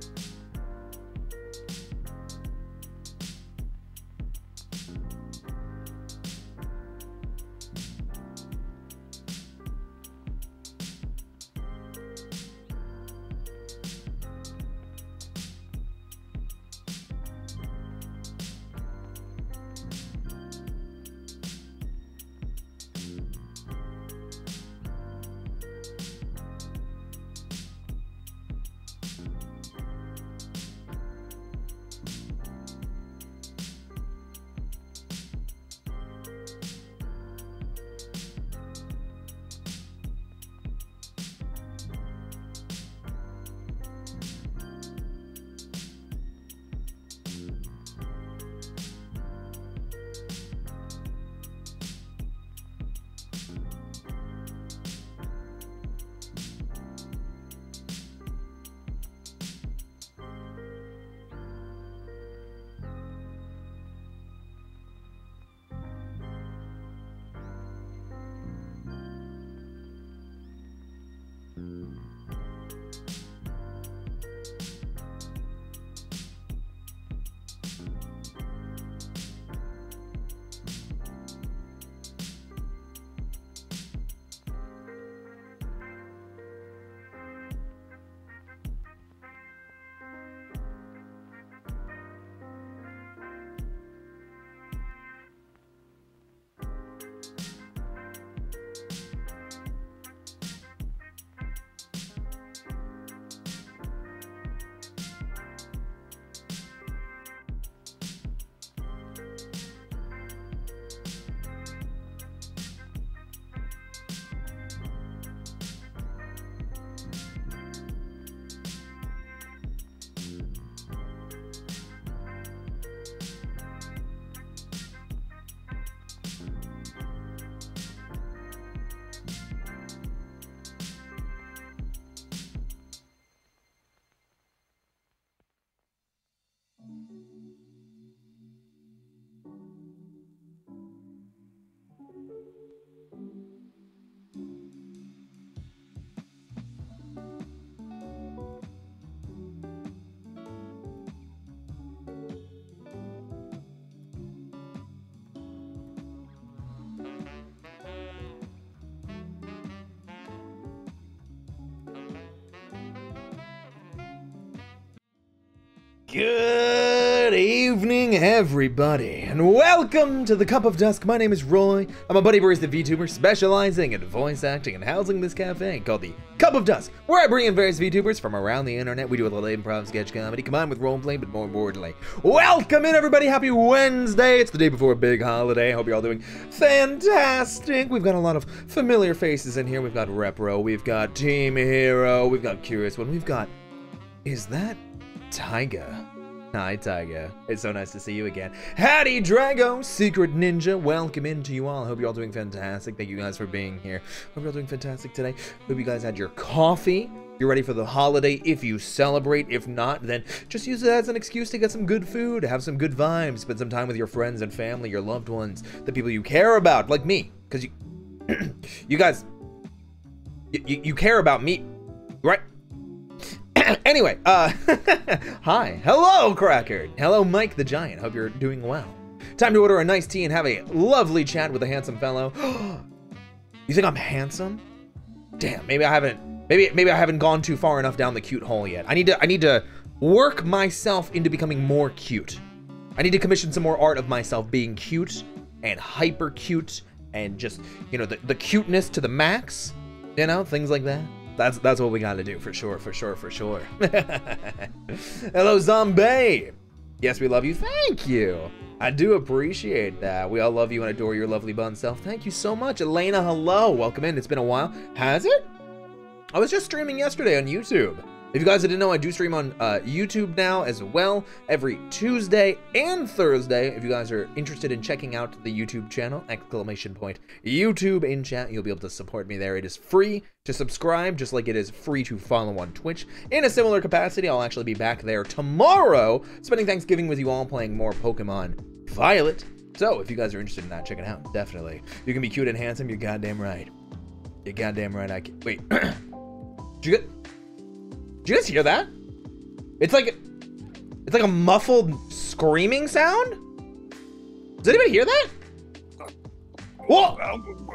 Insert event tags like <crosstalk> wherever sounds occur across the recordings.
Good everybody, and welcome to the Cup of Dusk. My name is Roy. I'm a Bunny Barista VTuber specializing in voice acting and housing this cafe called the Cup of Dusk, where I bring in various VTubers from around the internet. We do a little improv sketch comedy combined with roleplay, but more importantly, welcome in, everybody. Happy Wednesday. It's the day before a big holiday. Hope you're all doing fantastic. We've got a lot of familiar faces in here. We've got Repro, we've got Team Hero, we've got Curious One, we've got. Is that Taiga. Hi, Tiger. It's so nice to see you again. Howdy, Drago, Secret Ninja. Welcome into you all. I hope you're all doing fantastic. Thank you guys for being here. Hope you're all doing fantastic today. Hope you guys had your coffee. You're ready for the holiday if you celebrate. If not, then just use it as an excuse to get some good food, have some good vibes, spend some time with your friends and family, your loved ones, the people you care about, like me. Because you, <clears throat> you guys, you, you care about me, right? <clears throat> anyway, uh, <laughs> hi, hello, Cracker. Hello, Mike the Giant. Hope you're doing well. Time to order a nice tea and have a lovely chat with a handsome fellow. <gasps> you think I'm handsome? Damn, maybe I haven't. Maybe maybe I haven't gone too far enough down the cute hole yet. I need to I need to work myself into becoming more cute. I need to commission some more art of myself being cute and hyper cute and just you know the the cuteness to the max. You know things like that. That's that's what we gotta do for sure, for sure, for sure. <laughs> Hello, zombie. Yes, we love you. Thank you. I do appreciate that. We all love you and adore your lovely bun self. Thank you so much. Elena, hello. Welcome in. It's been a while. Has it? I was just streaming yesterday on YouTube. If you guys didn't know, I do stream on uh, YouTube now as well every Tuesday and Thursday. If you guys are interested in checking out the YouTube channel, exclamation point, YouTube in chat, you'll be able to support me there. It is free to subscribe, just like it is free to follow on Twitch. In a similar capacity, I'll actually be back there tomorrow, spending Thanksgiving with you all playing more Pokemon Violet. So if you guys are interested in that, check it out, definitely. You can be cute and handsome, you're goddamn right. You're goddamn right, I can- wait. <coughs> Did you get- you guys hear that? It's like it's like a muffled screaming sound. Does anybody hear that? What?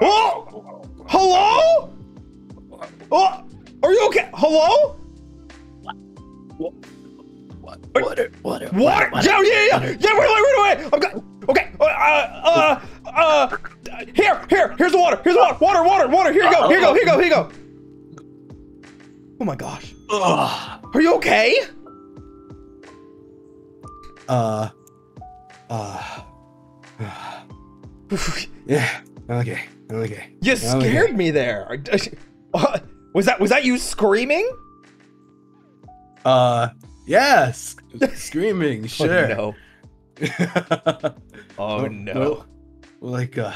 Whoa! Hello? Oh, are you okay? Hello? What? What? What? What? Yeah, yeah, yeah, yeah. Wait, wait, wait, wait. I'm go- okay. Uh, uh, uh, here, here, here's the water. Here's the water. Water, water, water. Here you go. Here you go. Here you go. Here you go. Oh my gosh. Ugh. Are you okay? Uh. Uh. <sighs> Yeah. Okay. Okay. You Okay. scared me there. Uh, Was that was that you screaming? Uh. Yes. <laughs> Screaming. Sure. <laughs> Oh no. Oh no. well, like uh,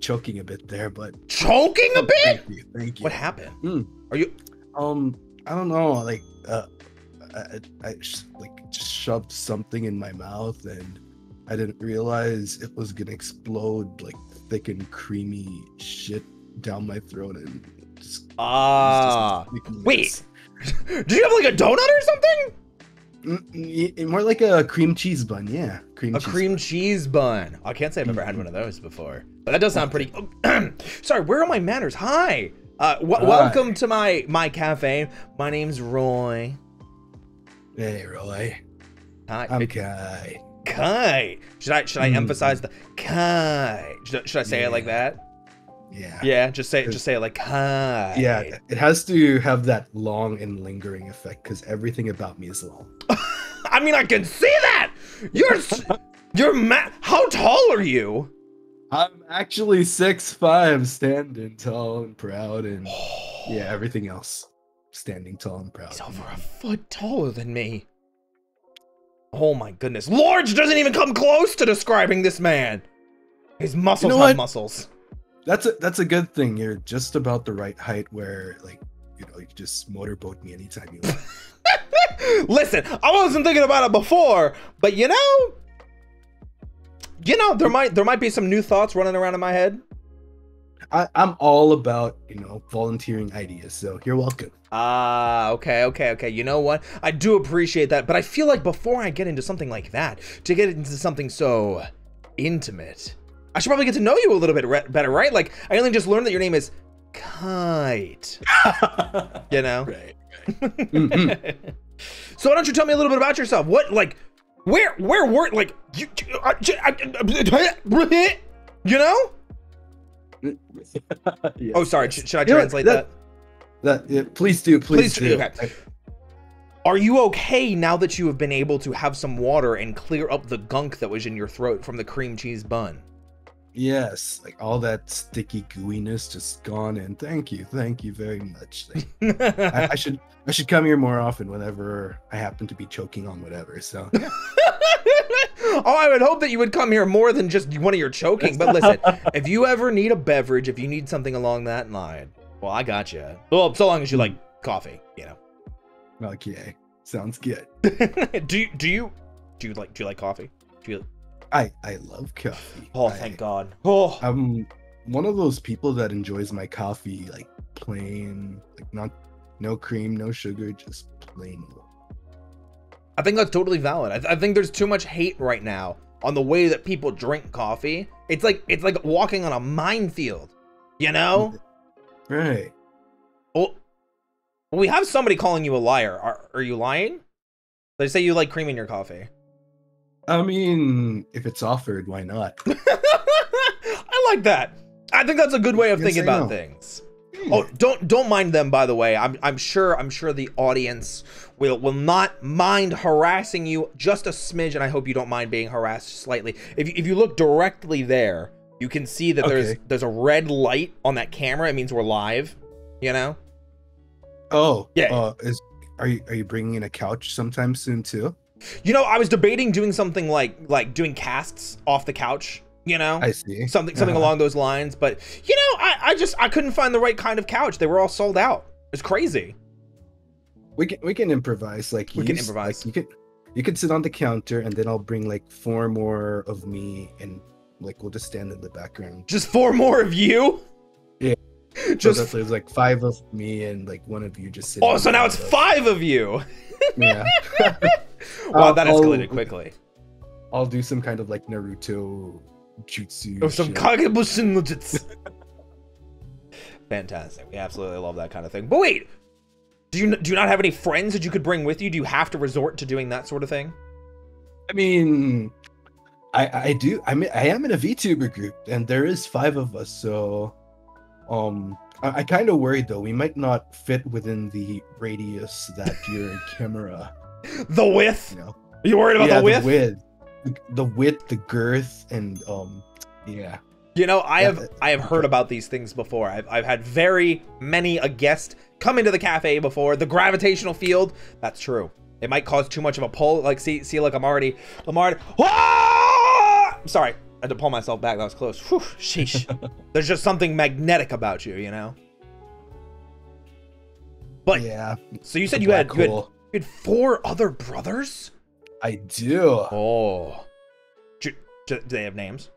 choking a bit there, but Choking a bit? Thank you. Thank you. What happened? Hmm. Are you Um, I don't know. Like, uh, I, I, sh- like just shoved something in my mouth, and I didn't realize it was gonna explode like thick and creamy shit down my throat, and just, Ah. just wait. <laughs> Did you have like a donut or something? Mm, mm, more like a cream cheese bun. Yeah, cream A cheese cream bun. cheese bun. I can't say I've ever had one of those before, but that does sound pretty. <clears throat> Sorry, where are my manners? Hi. Uh, w- welcome to my my cafe. My name's Roy. Hey, Roy. Hi. I'm Kai. Kai. Should I should I Mm. emphasize the Kai? Should, should I say it like that? Yeah. Yeah, just say just say it like Kai. Yeah, it has to have that long and lingering effect because everything about me is long. <laughs> I mean, I can see that. You're you're ma- How tall are you? I'm actually six five, standing tall and proud, and oh. yeah, everything else standing tall and proud. He's over a foot taller than me. Oh my goodness. Large doesn't even come close to describing this man. His muscles know have muscles. That's a that's a good thing. You're just about the right height where like you know you can just motorboat me anytime you want. <laughs> Listen, I wasn't thinking about it before, but you know, you know, there might there might be some new thoughts running around in my head. I, I'm all about you know volunteering ideas, so you're welcome. Ah, okay, okay, okay. You know what? I do appreciate that, but I feel like before I get into something like that, to get into something so intimate, I should probably get to know you a little bit better, right? Like, I only just learned that your name is Kite. <laughs> You know? right. Mhm. <laughs> so why don't you tell me a little bit about yourself? What, like, where, where were, like, you, you know? Yes, <laughs> Oh, sorry. Should, should I You know what? translate that? That, yeah, please do, please, Please do, do. okay. Are you okay now that you have been able to have some water and clear up the gunk that was in your throat from the cream cheese bun? Yes, like all that sticky gooiness just gone, and thank you, thank you very much. <laughs> Like, I, I should I should come here more often whenever I happen to be choking on whatever. So <laughs> oh, I would hope that you would come here more than just one of your choking. But listen, <laughs> if you ever need a beverage, if you need something along that line, well, I got you. Well, so long as you like coffee, you know. okay, sounds good. do you do you do you like do you like coffee? Do you? I I love coffee. Oh, I- thank God. Oh. oh, I'm one of those people that enjoys my coffee like plain, like not no cream, no sugar, just plain. I think that's totally valid. I, th- I think there's too much hate right now on the way that people drink coffee. It's like it's like walking on a minefield, you know? Right. Well, we have somebody calling you a liar. Are, are you lying? They say you like cream in your coffee. I mean, if it's offered, why not? <laughs> I like that. I think that's a good way of thinking about know. things. Oh, don't don't mind them by the way. I'm I'm sure I'm sure the audience will will not mind harassing you just a smidge and I hope you don't mind being harassed slightly. If you, if you look directly there, you can see that there's there's a red light on that camera. It means we're live, you know? Oh, Yeah. Uh, is are you are you bringing in a couch sometime soon too? You know, I was debating doing something like like doing casts off the couch, you know? I see. something something Uh-huh. along those lines, but you know, I I just I couldn't find the right kind of couch. They were all sold out. It's crazy. We can we can improvise. Like We can improvise. Like, you could you could sit on the counter, and then I'll bring like four more of me, and like we'll just stand in the background. Just four more of you? Yeah. <laughs> Just that there's like five of me and like one of you just sitting. oh, so now it's five of you. Yeah. <laughs> <laughs> <laughs> Wow, I'll- that I'll- escalated quickly. I'll do some kind of like Naruto jutsu. Oh, some. Kagebunshin legits. Fantastic. We absolutely love that kind of thing. But wait, do you do you not have any friends that you could bring with you? Do you have to resort to doing that sort of thing? I mean, I I do. I mean, I am in a VTuber group, and there is five of us. So, um, I, I kind of worried though. We might not fit within the radius that your camera. <laughs> The width? You know, Are you worried about yeah, the width? width, the, the width, the girth, and um, yeah. You know, I have I have heard about these things before. I've I've had very many a guest come into the cafe before. The gravitational field, that's true. It might cause too much of a pull. Like see see like I'm already I'm already Ah! I'm sorry. I had to pull myself back. That was close. Whew, sheesh. <laughs> There's just something magnetic about you, you know? But yeah, so you said you had, had hole. You had four other brothers? I do. Oh. Do, do they have names?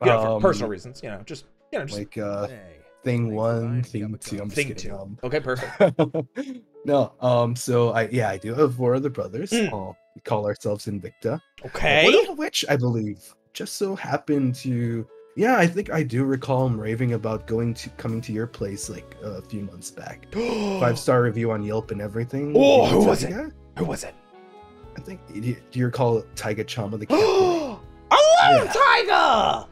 You know, for Um, personal reasons, you know, just you know, just Like uh, Hey. thing Thanks for one, thing two. I'm Thing kidding. two. Um, Okay, perfect. <laughs> no, um, so I yeah, I do have four other brothers. Mm. Uh, we call ourselves Invicta. Okay. One of which I believe just so happened to yeah, I think I do recall him raving about going to coming to your place like a few months back. <gasps> Five star review on Yelp and everything. Oh, who was it? Who was it? I think do you, recall Taiga Chama the <gasps> cat? I love Yeah. Tyga.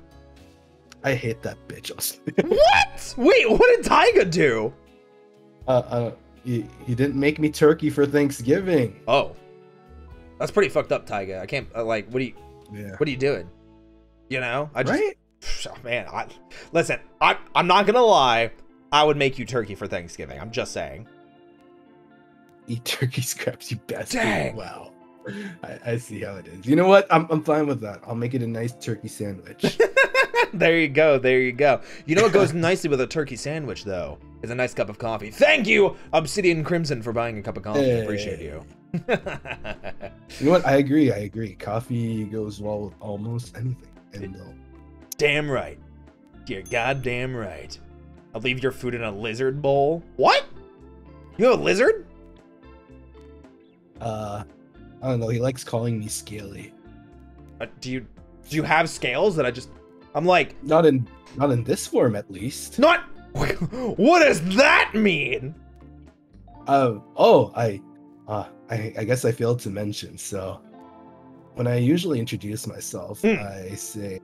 I hate that bitch. <laughs> What? Wait, what did Tyga do? uh, uh, he, he didn't make me turkey for Thanksgiving. Oh, that's pretty fucked up, Tyga. I can't uh, like. What are you? Yeah. What are you doing? You know, I just right? Oh, man. I listen. I I'm not gonna lie. I would make you turkey for Thanksgiving. I'm just saying. Eat turkey scraps, you bastard. Dang. Wow. I, I see how it is. You know what? I'm, I'm fine with that. I'll make it a nice turkey sandwich. <laughs> there you go. There you go. You know what goes <laughs> nicely with a turkey sandwich, though, is a nice cup of coffee. Thank you, Obsidian Crimson, for buying a cup of coffee. I appreciate you. you know what? I <laughs> agree. I agree. Coffee goes well with almost anything. And Damn right. You're goddamn right. I'll leave your food in a lizard bowl. What? You have a lizard? uh, I don't know. He likes calling me scaly. Uh, do you do you have scales that I just? I'm like Not in not in this form, at least. not. <laughs> What does that mean? Uh, oh, I, uh, I, I guess I failed to mention. So, when I usually introduce myself, Hmm. I say,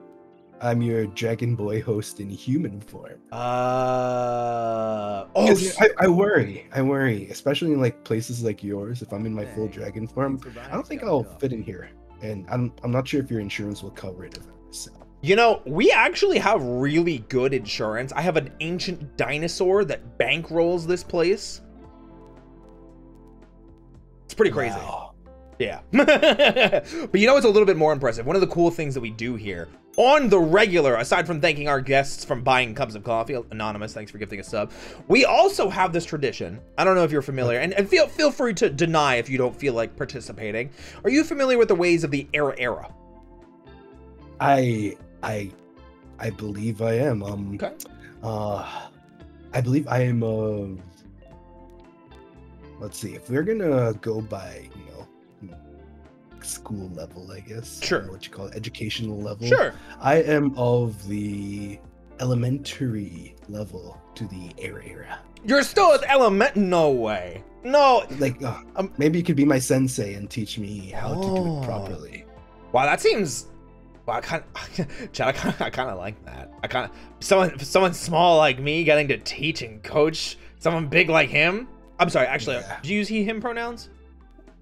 "I'm your Dragon Boy host in human form." Uh oh. I, I worry, I worry, especially in like places like yours. If I'm in my full dragon form, I don't think I'll fit in here, and I'm I'm not sure if your insurance will cover it. So. You know, we actually have really good insurance. I have an ancient dinosaur that bankrolls this place. It's pretty crazy. Wow. Yeah. <laughs> but you know what's a little bit more impressive? One of the cool things that we do here on the regular, aside from thanking our guests from buying cups of coffee, Anonymous, thanks for gifting a sub. We also have this tradition. I don't know if you're familiar, and, and feel feel free to deny if you don't feel like participating. Are you familiar with the ways of the ara ara? I I I believe I am. Um. Okay. Uh, I believe I am. Uh, let's see. If we're gonna go by, school level, I guess. Sure. what you call it, educational level. Sure. I am of the elementary level to the ara ara. You're still at element. No way. No. Like, uh, Um, maybe you could be my sensei and teach me how to do Oh. it properly. Wow, that seems. Wow, I kind of, <laughs> Chad, I kind of, I kind of like that. I kind of someone, someone small like me getting to teach and coach someone big like him. I'm sorry, actually, Yeah. do you use he him pronouns?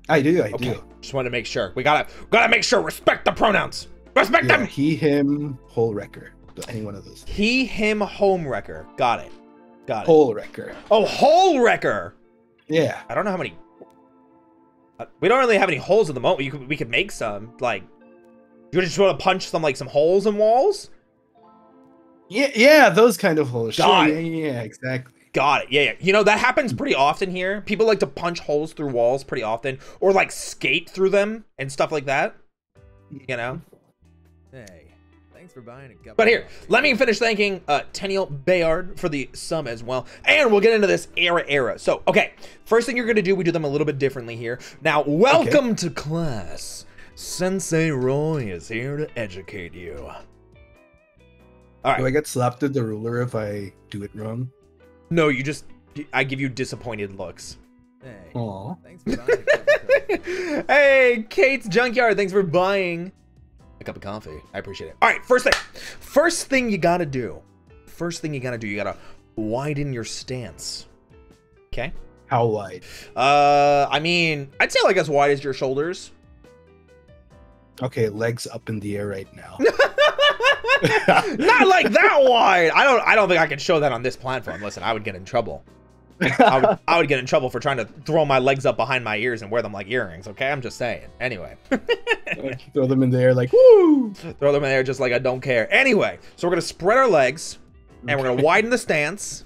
I do. I Okay, do. just want to make sure. We gotta, gotta make sure. Respect the pronouns. Respect Yeah, them. he, him, whole wrecker. Any one of those. He, him, home wrecker. Got it. Got it. Whole wrecker. Oh, hole wrecker. Yeah. I don't know how many. Uh, we don't really have any holes at the moment. You could, we could make some. Like, you just want to punch some like some holes in walls. Yeah, yeah, those kind of holes. Sure, yeah, yeah, exactly. Got it. Yeah, yeah. You know, that happens pretty often here. People like to punch holes through walls pretty often or like skate through them and stuff like that. You know? Hey. Thanks for buying a cup. But here, let me finish thanking uh, Teniel Bayard for the sum as well. And we'll get into this ara ara. So, okay, first thing you're going to do, we do them a little bit differently here. Now, welcome to class. Sensei Roy is here to educate you. All right. Do I get slapped with the ruler if I do it wrong? No, you just, I give you disappointed looks. Hey. Aw. Thanks for buying. <laughs> hey, Kate's Junkyard. Thanks for buying a cup of coffee. I appreciate it. All right, first thing. First thing you gotta do. First thing you gotta do. You gotta widen your stance. Okay. How wide? Uh, I mean, I'd say like as wide as your shoulders. Okay, legs up in the air right now. <laughs> <laughs> Not like that wide. I don't. I don't think I can show that on this platform. Listen, I would get in trouble. I would, <laughs> I would get in trouble for trying to throw my legs up behind my ears and wear them like earrings. Okay, I'm just saying. Anyway, Throw them in the air like woo. throw them in there just like I don't care. Anyway, so we're gonna spread our legs and we're gonna widen the stance,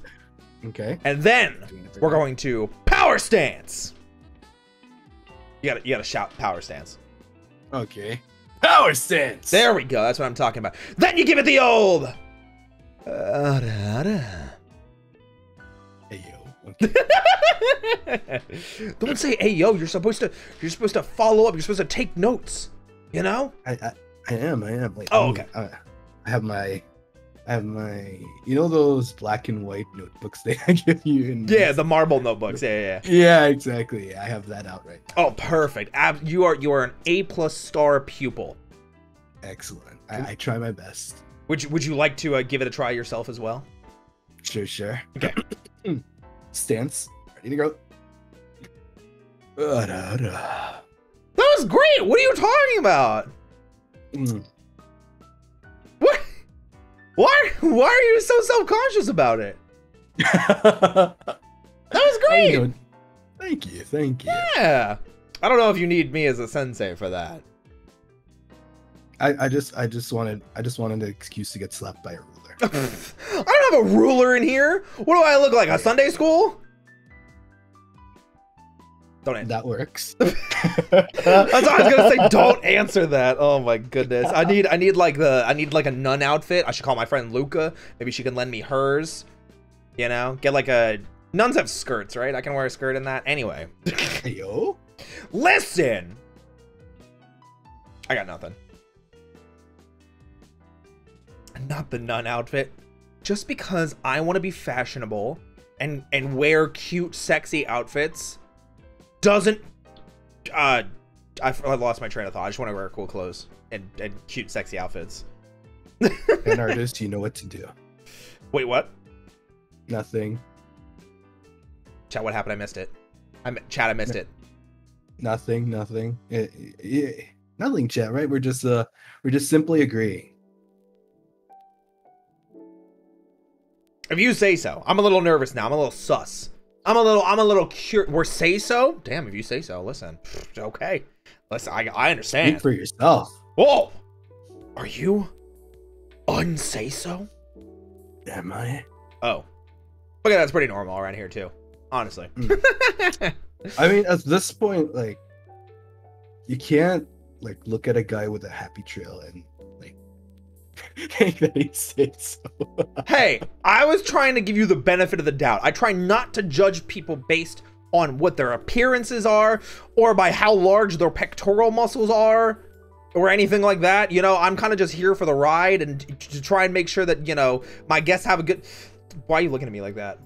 Okay. and then we're going to power stance. You gotta, you gotta shout power stance. Okay. Power stance. There we go. That's what I'm talking about. Then you give it the old. Uh, da, da. Hey yo. Okay. <laughs> Don't say hey yo. You're supposed to. You're supposed to follow up. You're supposed to take notes. You know. I, I I am. I am. Like, Oh, okay. I, I have my. I have my. You know those black and white notebooks <laughs> they give you in. Yeah, the marble notebooks. Yeah, yeah. yeah. Yeah, exactly. I have that out right now. Oh, perfect. Ab- you are you are an A plus star pupil. Excellent. I, I try my best. Would you Would you like to uh, give it a try yourself as well? Sure, sure. Okay. <clears throat> Stance. Ready to go. That was great. What are you talking about? Mm. Why? Why are you so self conscious about it? <laughs> That was great. Thank you, thank you. Yeah. I don't know if you need me as a sensei for that. I, I just I just wanted I just wanted an excuse to get slapped by a ruler. <laughs> I don't have a ruler in here. What do I look like? A Sunday school? Don't answer. that works. <laughs> <laughs> That's what I was gonna say. Don't answer that. Oh my goodness. I need I need like the I need like a nun outfit. I should call my friend Luca. Maybe she can lend me hers. You know, get like a nuns have skirts, right? I can wear a skirt in that. Anyway, yo. listen. I got nothing. Not the nun outfit. Just because I want to be fashionable and and wear cute, sexy outfits doesn't. Uh, I, I lost my train of thought. I just want to wear cool clothes and and cute, sexy outfits. <laughs> An <laughs> artist, you know what to do. Wait, what? Nothing. Chat, what happened? I missed it. I chat, I missed it. Nothing. Nothing. Eh, eh, nothing, chat. Right? We're just uh we're just simply agreeing. If you say so, I'm a little nervous now. I'm a little sus. I'm a little. I'm a little curious. We're say so. Damn, if you say so, listen. Okay, listen. I I understand. Speak for yourself. Whoa, are you unsay so? Am I? Oh, okay, that's pretty normal around here too. Honestly. Hmm. I mean, at this point, like, you can't like look at a guy with a happy trail and <laughs> like that he said so. <laughs> hey, I was trying to give you the benefit of the doubt. I try not to judge people based on what their appearances are or by how large their pectoral muscles are or anything like that. You know, I'm kind of just here for the ride and to try and make sure that, you know, my guests have a good. Why are you looking at me like that?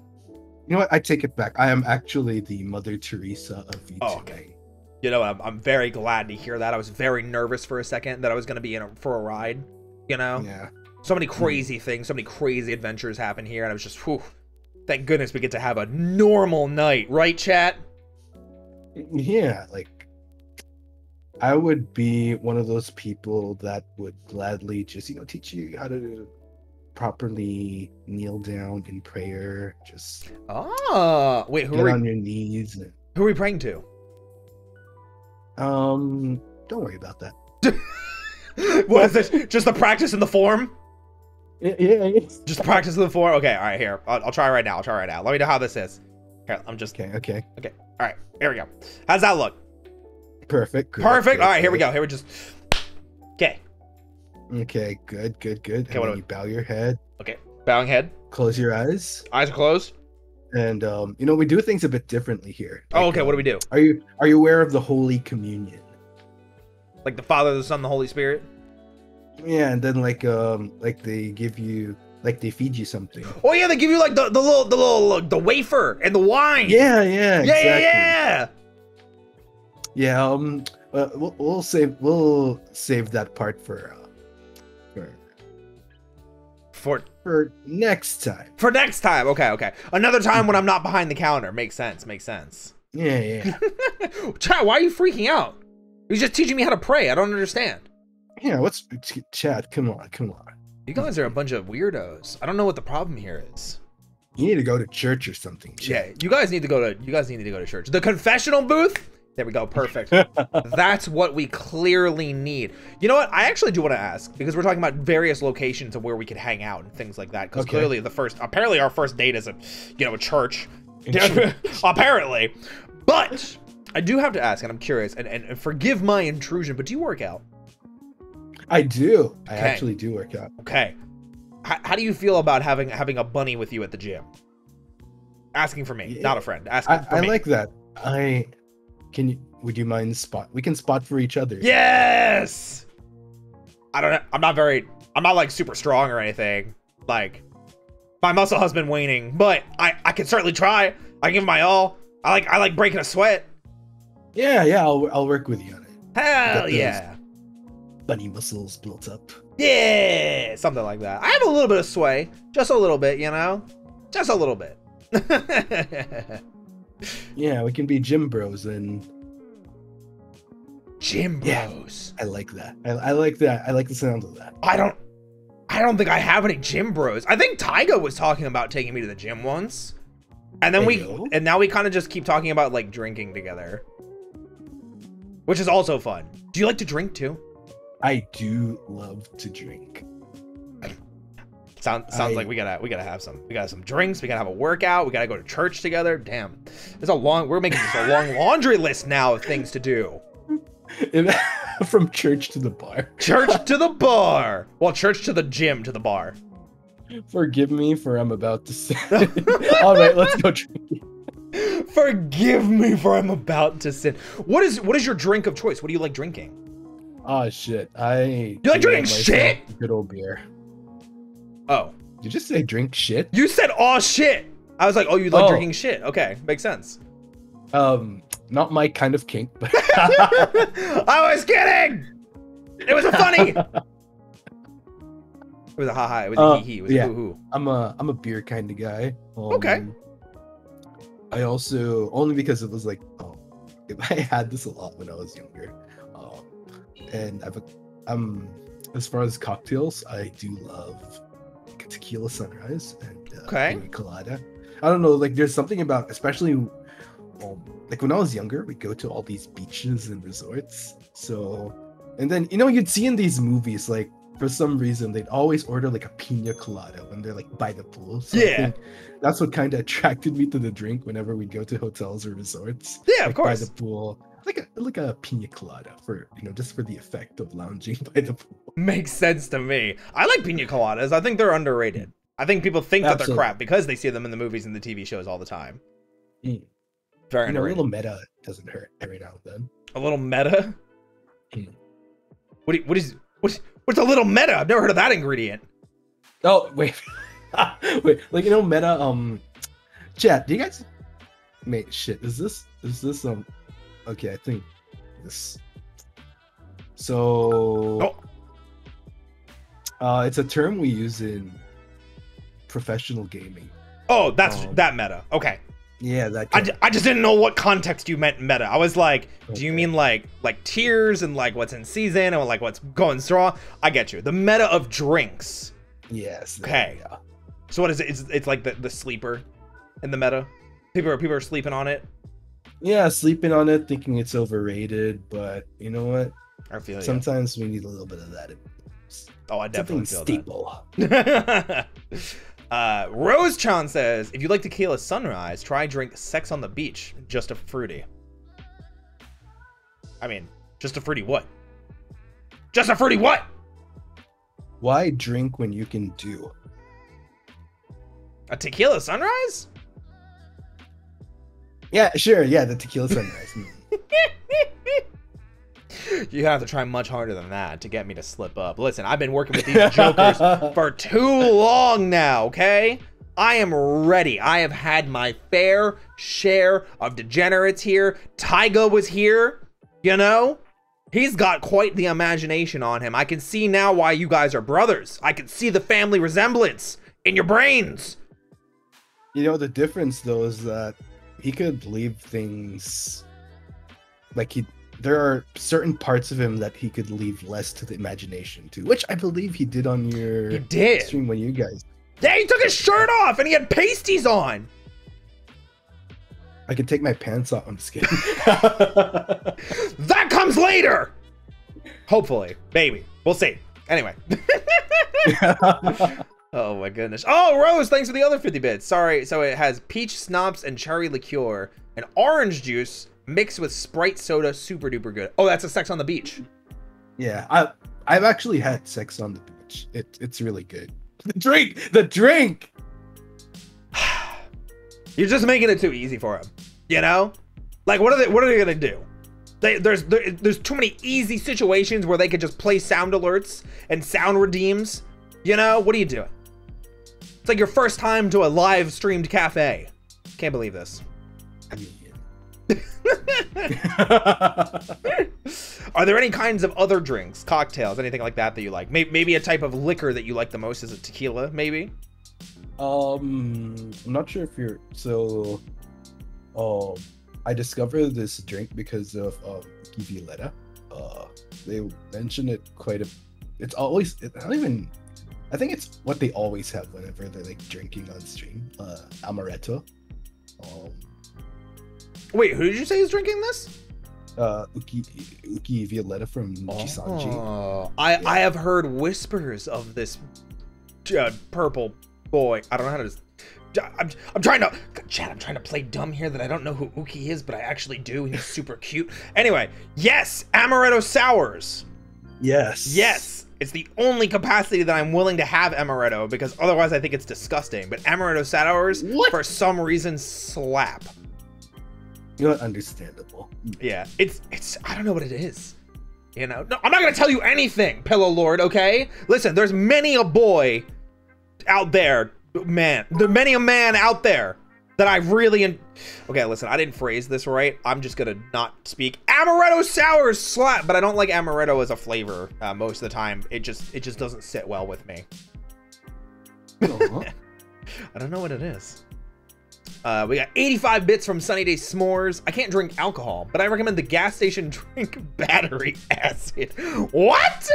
You know what? I take it back. I am actually the Mother Teresa of VTubing. Oh, okay. You know, I'm, I'm very glad to hear that. I was very nervous for a second that I was going to be in a, for a ride. You know, Yeah. so many crazy things, so many crazy adventures happen here, and I was just, whew, thank goodness we get to have a normal night, right, chat? Yeah, like I would be one of those people that would gladly just, you know, teach you how to properly kneel down in prayer, just Ah, wait, who get are on we, your knees. and- who are we praying to? Um, don't worry about that. <laughs> <laughs> what is this? Just the practice in the form? Yeah, yeah. Just the practice in the form? Okay, all right, here. I'll, I'll try right now. I'll try right now. Let me know how this is. Here, I'm just. Okay, okay. Okay. All right, here we go. How's that look? Perfect. great, Perfect. great, All right, here we go. Here we just. Okay. Okay, good, good, good. Okay, what you bow your head, Okay. Bowing head. close your eyes, Eyes are closed. and um, you know we do things a bit differently here. Oh, Like, okay. What do um, we do? Are you are you aware of the Holy Communion? Like the Father, the Son, the Holy Spirit. Yeah, and then like um like they give you like they feed you something. Oh yeah, they give you like the, the little the little the wafer and the wine. Yeah, yeah, yeah, exactly. yeah, yeah. Yeah, um, uh, we'll, we'll save we'll save that part for uh, for For for next time. for next time. Okay, okay. Another time when I'm not behind the counter. Makes sense. Makes sense. Yeah, yeah, <laughs> Chad, why are you freaking out? He's just teaching me how to pray. I don't understand. yeah. What's Chad? Come on, come on. You guys are a bunch of weirdos. I don't know what the problem here is. You need to go to church or something. Chad. Yeah, you guys need to go to you guys need to go to church. The confessional booth. There we go. Perfect. <laughs> That's what we clearly need. You know what? I actually do want to ask because we're talking about various locations of where we could hang out and things like that. Because Okay. clearly the first, apparently our first date is a, you know, a church. Church. <laughs> apparently, but I do have to ask, and I'm curious, and, and, and forgive my intrusion, but do you work out? I do. I actually do work out. Okay. H- how do you feel about having having a bunny with you at the gym? Asking for me, Yeah. not a friend. Asking I, for I me. like that. I can you would you mind spot? We can spot for each other. Yes. I don't know. I'm not very. I'm not like super strong or anything. Like, my muscle has been waning, but I I can certainly try. I give my all. I like I like breaking a sweat. Yeah, yeah. I'll I'll work with you on it. Hell yeah. Bunny muscles built up. Yeah, something like that. I have a little bit of sway, just a little bit, you know, just a little bit. <laughs> Yeah, we can be gym bros, and Gym Yeah. bros. I like that. I, I like that. I like the sound of that. I don't. I don't think I have any gym bros. I think Tyga was talking about taking me to the gym once, and then we and now we kind of just keep talking about like drinking together, which is also fun. Do you like to drink too? I do love to drink. Sound, sounds I- like we gotta we gotta have some we gotta have some drinks. We gotta have a workout. We gotta go to church together. Damn, there's a long. We're making this a long <laughs> laundry list now of things to do. <laughs> From church to the bar. Church <laughs> to the bar. Well, church to the gym to the bar. Forgive me for I'm about to say. All right, let's go drink. Forgive me for I'm about to sin. What is what is your drink of choice? What do you like drinking? Oh shit! I You like drinking shit? Good old beer. Oh, Did you just say drink shit? you said oh shit. I was like, oh, you like Oh. drinking shit. Okay, makes sense. Um, not my kind of kink, but <laughs> I was kidding. It was a funny. it was a ha ha. It was a Uh, hee hee. It was yeah. a hoo hoo. I'm a I'm a beer kind of guy. Um, Okay. I also only because it was like oh, if <laughs> I had this a lot when I was younger, um, and I've um as far as cocktails, I do love like, tequila sunrise and uh, Okay. colada. I don't know, like there's something about especially um, like when I was younger, we'd go to all these beaches and resorts. So, and then you know you'd see in these movies like for some reason they'd always order like a pina colada when they're like by the pool. So I Yeah. think that's what kind of attracted me to the drink whenever we'd go to hotels or resorts. Yeah, of course. By the pool, like a like a pina colada for you know just for the effect of lounging <laughs> by the pool. Makes sense to me. I like pina coladas. I think they're underrated. I think people think that they're crap because they see them in the movies and the TV shows all the time. Mm. Very You know, a little meta doesn't hurt every now and then. A little meta. Hmm. What? do you- What is? What's? What's a little meta? I've never heard of that ingredient. Oh wait, <laughs> <laughs> wait, like you know, meta. Um, chat. Do you guys? Mate, shit. Is this? Is this? Um. Okay, I think this. So. Oh. Uh, it's a term we use in professional gaming. Oh, that's Um, that meta. Okay. Yeah, that. I, I just didn't know what context you meant meta. I was like, do you mean like like tiers and like what's in season and like what's going strong? I get you. The meta of drinks. yes. Okay. go. So what is it? It's, it's like the, the sleeper in the meta. People are people are sleeping on it. Yeah, sleeping on it, thinking it's overrated, but you know what? I feel you. Sometimes we need a little bit of that. Oh, I definitely feel staple. that. <laughs> uh, Rose Chan says, if you like tequila sunrise, try drink Sex on the Beach, just a fruity. I mean, just a fruity what? Just a fruity what? why drink when you can do? A tequila sunrise? Yeah, sure. Yeah, the tequila sunrise. <laughs> You have to try much harder than that to get me to slip up. Listen, I've been working with these <laughs> jokers for too long now, okay? I am ready. I have had my fair share of degenerates here. Tyga was here, you know? He's got quite the imagination on him. I can see now why you guys are brothers. I can see the family resemblance in your brains. You know the difference though is that he could leave things like he there are certain parts of him that he could leave less to the imagination to, which I believe he did on your He did. stream when you guys. Yeah, he took his shirt off and he had pasties on. I could take my pants off. I'm just kidding. <laughs> <laughs> That comes later. Hopefully, maybe. We'll see. Anyway. <laughs> oh my goodness. Oh, Rose, thanks for the other 50 bits. Sorry. So it has peach schnapps and cherry liqueur and orange juice mixed with Sprite soda. Super duper good. Oh, that's a sex on the beach. yeah, I I've actually had sex on the beach. It it's really good. <laughs> The drink, the drink. <sighs> You're just making it too easy for him. You know? Like, what are they? What are they gonna do? They, there's there, there's too many easy situations where they could just play sound alerts and sound redeems. You know? What are you doing? It's like your first time to a live streamed cafe. Can't believe this. <laughs> Are there any kinds of other drinks, cocktails, anything like that that you like? Maybe, maybe a type of liquor that you like the most is a tequila, maybe? Um, I'm not sure if you're so. Um, I discovered this drink because of um, Violeta. Uh, they mention it quite a. It's always. I don't even. I think it's what they always have whenever they're like drinking on stream. Uh, amaretto. Um, Wait, who did you say is drinking this? uh, Uki Uki Violeta from Nijisanji. Oh, I I have heard whispers of this uh, purple boy. I don't know how to. I'm, I'm trying to Chad. I'm trying to play dumb here that I don't know who Uki is, but I actually do. He's super cute. Anyway, yes, amaretto sours. Yes. Yes, it's the only capacity that I'm willing to have amaretto because otherwise I think it's disgusting. But amaretto sours, What? for some reason, slap. You're what? Understandable. Yeah, it's it's I don't know what it is. You know, no, I'm not gonna tell you anything, Pillow Lord. Okay, listen, there's many a boy out there, man. There's many a man out there that I really. Okay, listen, I didn't phrase this right. I'm just gonna not speak. Amaretto sour slap, but I don't like amaretto as a flavor uh, most of the time. It just it just doesn't sit well with me. Aw. <laughs> I don't know what it is. Uh, we got 85 bits from Sunny Day S'mores. I can't drink alcohol, but I recommend the gas station <laughs> drink battery acid. What?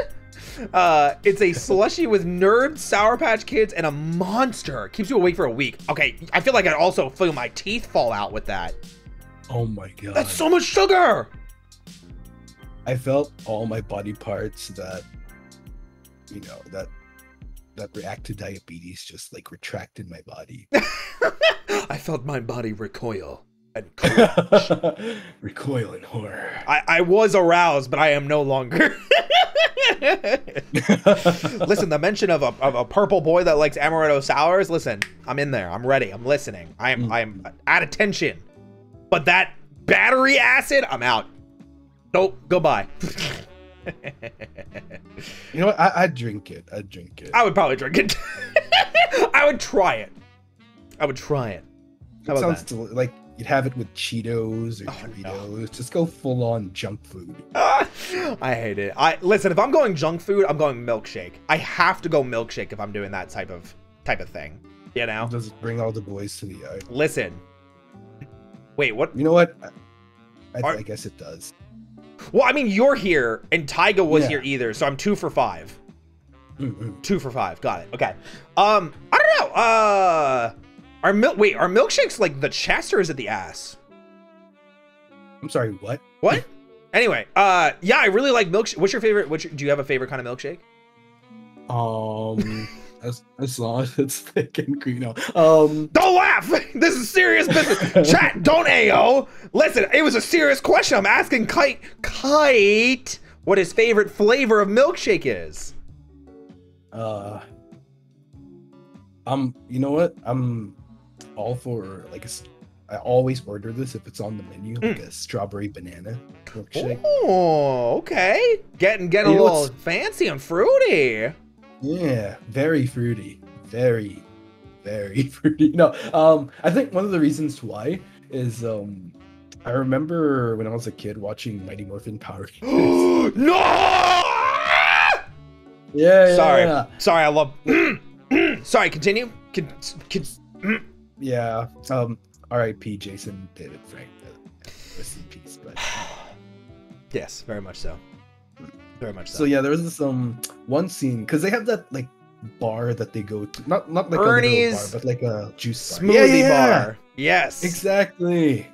Uh, it's a slushy with nerd Sour Patch Kids and a monster. Keeps you awake for a week. Okay, I feel like I'd also feel my teeth fall out with that. oh my god. That's so much sugar. I felt all my body parts that you know that that react to diabetes just like retract in my body. <laughs> <laughs> I felt my body recoil. And <laughs> Recoil in horror. I, I was aroused, but I am no longer. Listen, the mention of a, of a purple boy that likes amaretto sours. Listen, I'm in there. I'm ready. I'm listening. I'm Mm. I'm at attention. But that battery acid, I'm out. Nope. Goodbye. You know what? I, I'd drink it. I'd drink it. I would probably drink it. <laughs> I would try it. I would try it. How it sounds like you'd have it with Cheetos or Oh, no. Doritos. Just go full on junk food. Ah, <laughs> I hate it. I listen. If I'm going junk food, I'm going milkshake. I have to go milkshake if I'm doing that type of type of thing. You know. Just bring all the boys to the yard. Listen. Wait, what? You know what? I, Are- I guess it does. Well, I mean, you're here, and Tyga was Yeah. here either, so I'm two for five. Mm-mm. Two for five. Got it. Okay. Um, I don't know. Uh, our milk? Wait, our milkshakes like the chest or is it the ass? I'm sorry. What? What? <laughs> anyway, uh, yeah, I really like milkshake. What's your favorite? Which do you have a favorite kind of milkshake? Um, <laughs> as as long as it's thick and green. No. Um, Don't laugh. <laughs> This is serious business. Chat, <laughs> don't AO. Listen, it was a serious question. I'm asking Kite, Kite, what his favorite flavor of milkshake is. Uh, I'm, you know what? I'm all for like a I always order this if it's on the menu, like a strawberry banana milkshake. Oh, okay. Getting getting a little fancy and fruity. Yeah, very fruity, very, very <laughs> fruity. No, um, I think one of the reasons why is um, I remember when I was a kid watching Mighty Morphin Power <gasps> Rangers. no! yeah, yeah, Sorry. yeah. Sorry, I love. <clears throat> Sorry, continue. Con- con- Yeah. Um, R.I.P. Jason David Frank. Rest in peace. But <sighs> yes, very much so. Very much so. so yeah, there was this um one scene because they have that like bar that they go to, not not like a Ernie's little bar, but like a juice bar. Smoothie Yeah, yeah, yeah. bar. Yes. Exactly.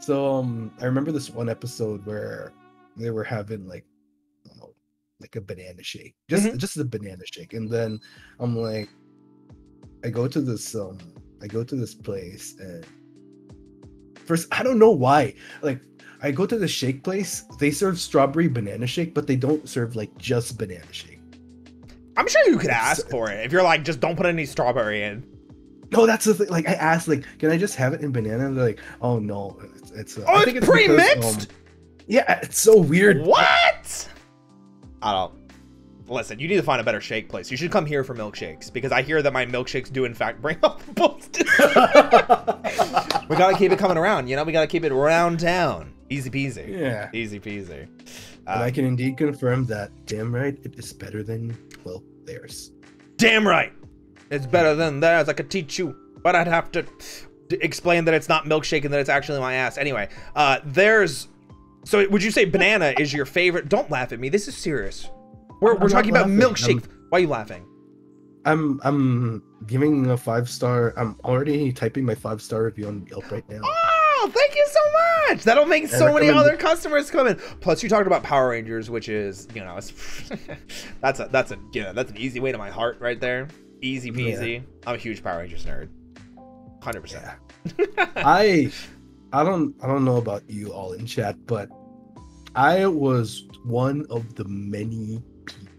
So um, I remember this one episode where they were having like, oh, like a banana shake, just Mhm. just a banana shake, and then I'm like, I go to this um, I go to this place and first I don't know why, like I go to the shake place, they serve strawberry banana shake, but they don't serve like just banana shake. I'm sure you could ask for it if you're like, just don't put any strawberry in. No, that's the thing. Like I asked, like, can I just have it in banana? And they're like, oh no, it's, it's uh, Oh, I it's because, pre-mixed? um, yeah, it's so weird. What? I don't. Listen, you need to find a better shake place. You should come here for milkshakes because I hear that my milkshakes do in fact <laughs> bring up <laughs> we gotta keep it coming around. You know, we gotta keep it around town. Easy peasy. yeah, Easy peasy. Uh, I can indeed confirm that. Damn right, it is better than well theirs. damn right. It's better than theirs. I could teach you, but I'd have to d- explain that it's not milkshake and that it's actually my ass. Anyway, uh, there's. So would you say banana is your favorite? Don't laugh at me. This is serious. We're, we're talking about milkshake. I'm- Why are you laughing? I'm I'm giving a five star. I'm already typing my five star review on Yelp right now. Oh, thank you so much. That'll make so many other customers come in. Plus, you talked about Power Rangers, which is, you know, it's, <laughs> that's a that's a know that's an easy way to my heart right there. Easy peasy. I'm a huge Power Rangers nerd. Hundred percent. I I don't I don't know about you all in chat, but I was one of the many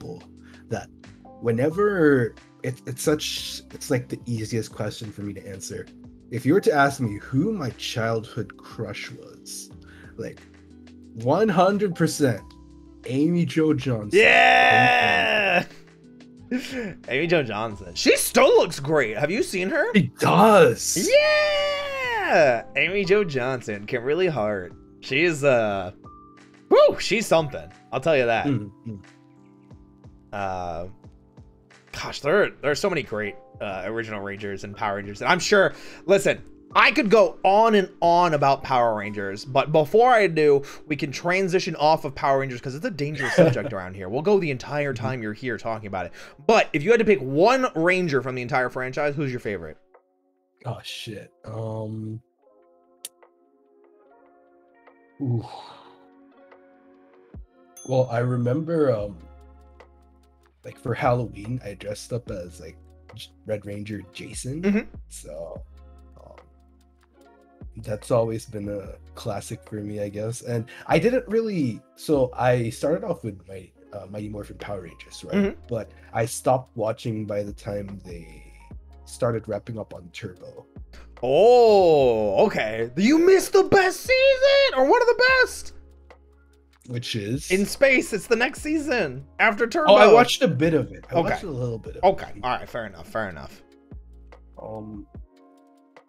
people that whenever it, it's such it's like the easiest question for me to answer. If you were to ask me who my childhood crush was, like 100% Amy Jo Johnson. Yeah. Amy Jo Johnson. She still looks great. Have you seen her? She does. Yeah. Amy Jo Johnson can really hard. She's uh, whoo, she's something. I'll tell you that. Mm, mm. Uh gosh there are, there are so many great uh original rangers and power rangers and i'm sure listen i could go on and on about power rangers but before i do we can transition off of power rangers because it's a dangerous subject <laughs> around here we'll go the entire time you're here talking about it but if you had to pick one ranger from the entire franchise who's your favorite Oh shit. Um. Ooh. Well, I remember, um, like for Halloween, I dressed up as like Red Ranger Jason. Mhm. So, um, that's always been a classic for me, I guess. And I didn't really. So I started off with my uh, Mighty Morphin Power Rangers, right? Mhm. But I stopped watching by the time they started wrapping up on Turbo. oh okay you missed the best season or one of the best which is in space it's the next season after turbo oh i watched a bit of it i Okay. watched a little bit of okay it. all right fair enough fair enough um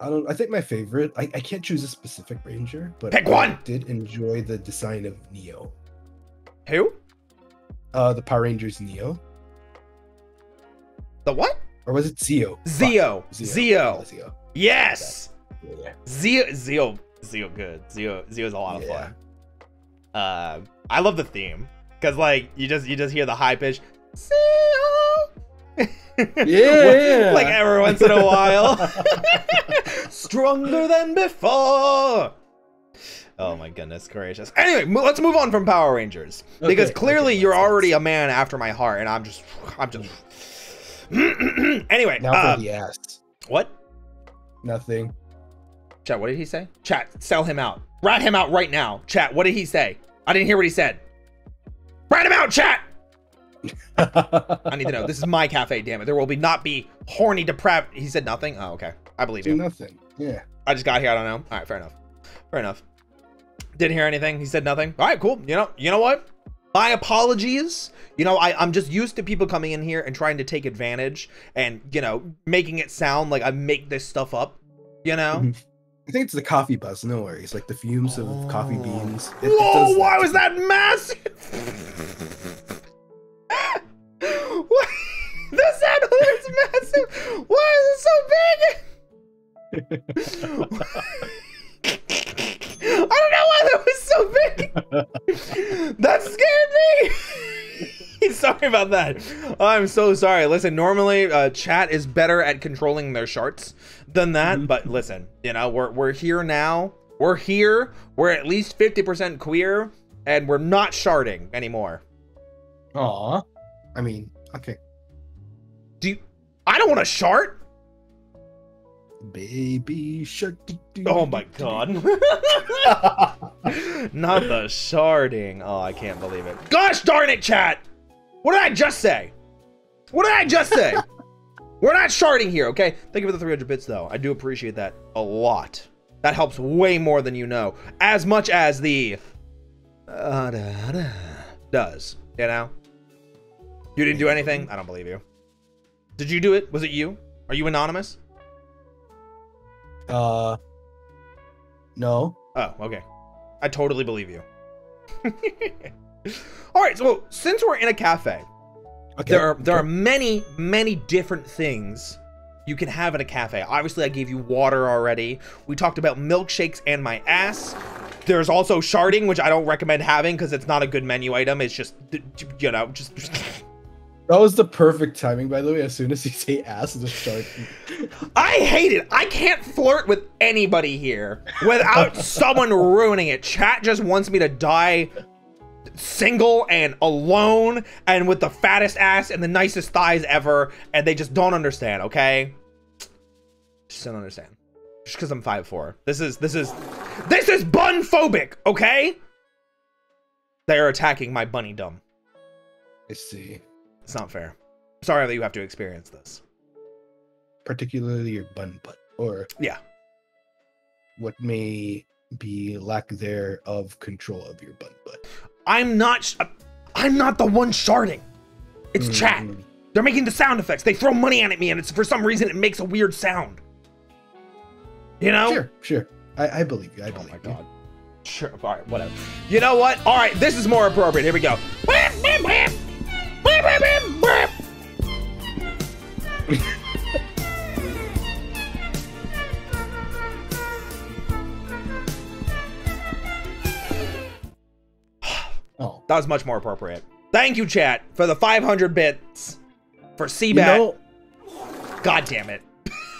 i don't i think my favorite i, I can't choose a specific ranger but Pick I one! did enjoy the design of neo who uh the power rangers neo the what or was it zeo Zeo. Fuck, Zeo. zeo Yes. yeah Zeo. Zeo. Zeo. Good. Zeo. Zeo's a lot of Yeah. fun. Uh, I love the theme because like you just you just hear the high pitch. Zeo. <laughs> Yeah. like every once in a while. <laughs> Stronger than before. Oh my goodness gracious. Anyway, mo- let's move on from Power Rangers because Okay, clearly okay, you're sense. already a man after my heart, and I'm just, I'm just. <clears throat> anyway, now uh, for the ass what? nothing Chat, what did he say? Chat, sell him out. Rat him out right now. Chat, what did he say? I didn't hear what he said. Rat him out, chat! <laughs> I need to know. This is my cafe, damn it. There will be not be horny depraved. He said nothing. Oh, okay. I believe Do you. nothing. Yeah. I just got here. I don't know. All right, fair enough. Fair enough. Didn't hear anything. He said nothing. All right, cool. You know, you know what? My apologies. You know, I, I'm just used to people coming in here and trying to take advantage and, you know, making it sound like I make this stuff up. You know? Mm-hmm. I think it's the coffee buzz. No worries. Like the fumes of coffee Oh. beans. It- it Whoa, does why was that massive? <laughs> what? <laughs> The sound alert's massive. Why is it so big? <laughs> I don't know why that was so big. that scared me. <laughs> sorry about that. I'm so sorry. Listen, normally uh, chat is better at controlling their sharts than that, Mhm. but listen, you know, we're we're here now. We're here. We're at least 50% queer, and we're not sharding anymore. Aw. I mean, okay. Do you, I don't want to shart. Baby shark. doo doo Oh my god. <laughs> <laughs> Not the sharding. Oh, I can't believe it. Gosh darn it, chat! What did I just say? What did I just say? <laughs> We're not sharding here, okay? Thank you for the 300 bits, though. I do appreciate that a lot. That helps way more than you know. As much as the... uh, da, da, does, you know? You didn't do anything? I don't believe you. Did you do it? Was it you? Are you anonymous? uh. No. Oh, okay. I totally believe you. <laughs> All right, so since we're in a cafe, Okay. there are there are many many different things you can have in a cafe. Obviously, I gave you water already. We talked about milkshakes and my ass. There's also sharding, which I don't recommend having because it's not a good menu item. It's just you know just. <laughs> That was the perfect timing, by the way. As soon as you say ass, the shark. I hate it. I can't flirt with anybody here without <laughs> someone ruining it. Chat just wants me to die single and alone and with the fattest ass and the nicest thighs ever, and they just don't understand, okay? Just don't understand. Just because I'm 5'4. This is this is this is bun phobic, okay? They're attacking my bunny dumb. I see. It's not fair. Sorry that you have to experience this. Particularly your bun butt, or Yeah. what may be lack there of control of your bun butt. I'm not. Sh- I'm not the one sharding. It's chat. Mm. They're making the sound effects. They throw money at me, and it's for some reason it makes a weird sound. You know? Sure, sure. I, I believe you. I Oh believe my you. Sure. All right. Whatever. You know what? All right. This is more appropriate. Here we go. <laughs> Oh, That was much more appropriate. Thank you, chat, for the 500 bits for CBAT. you know, God damn it.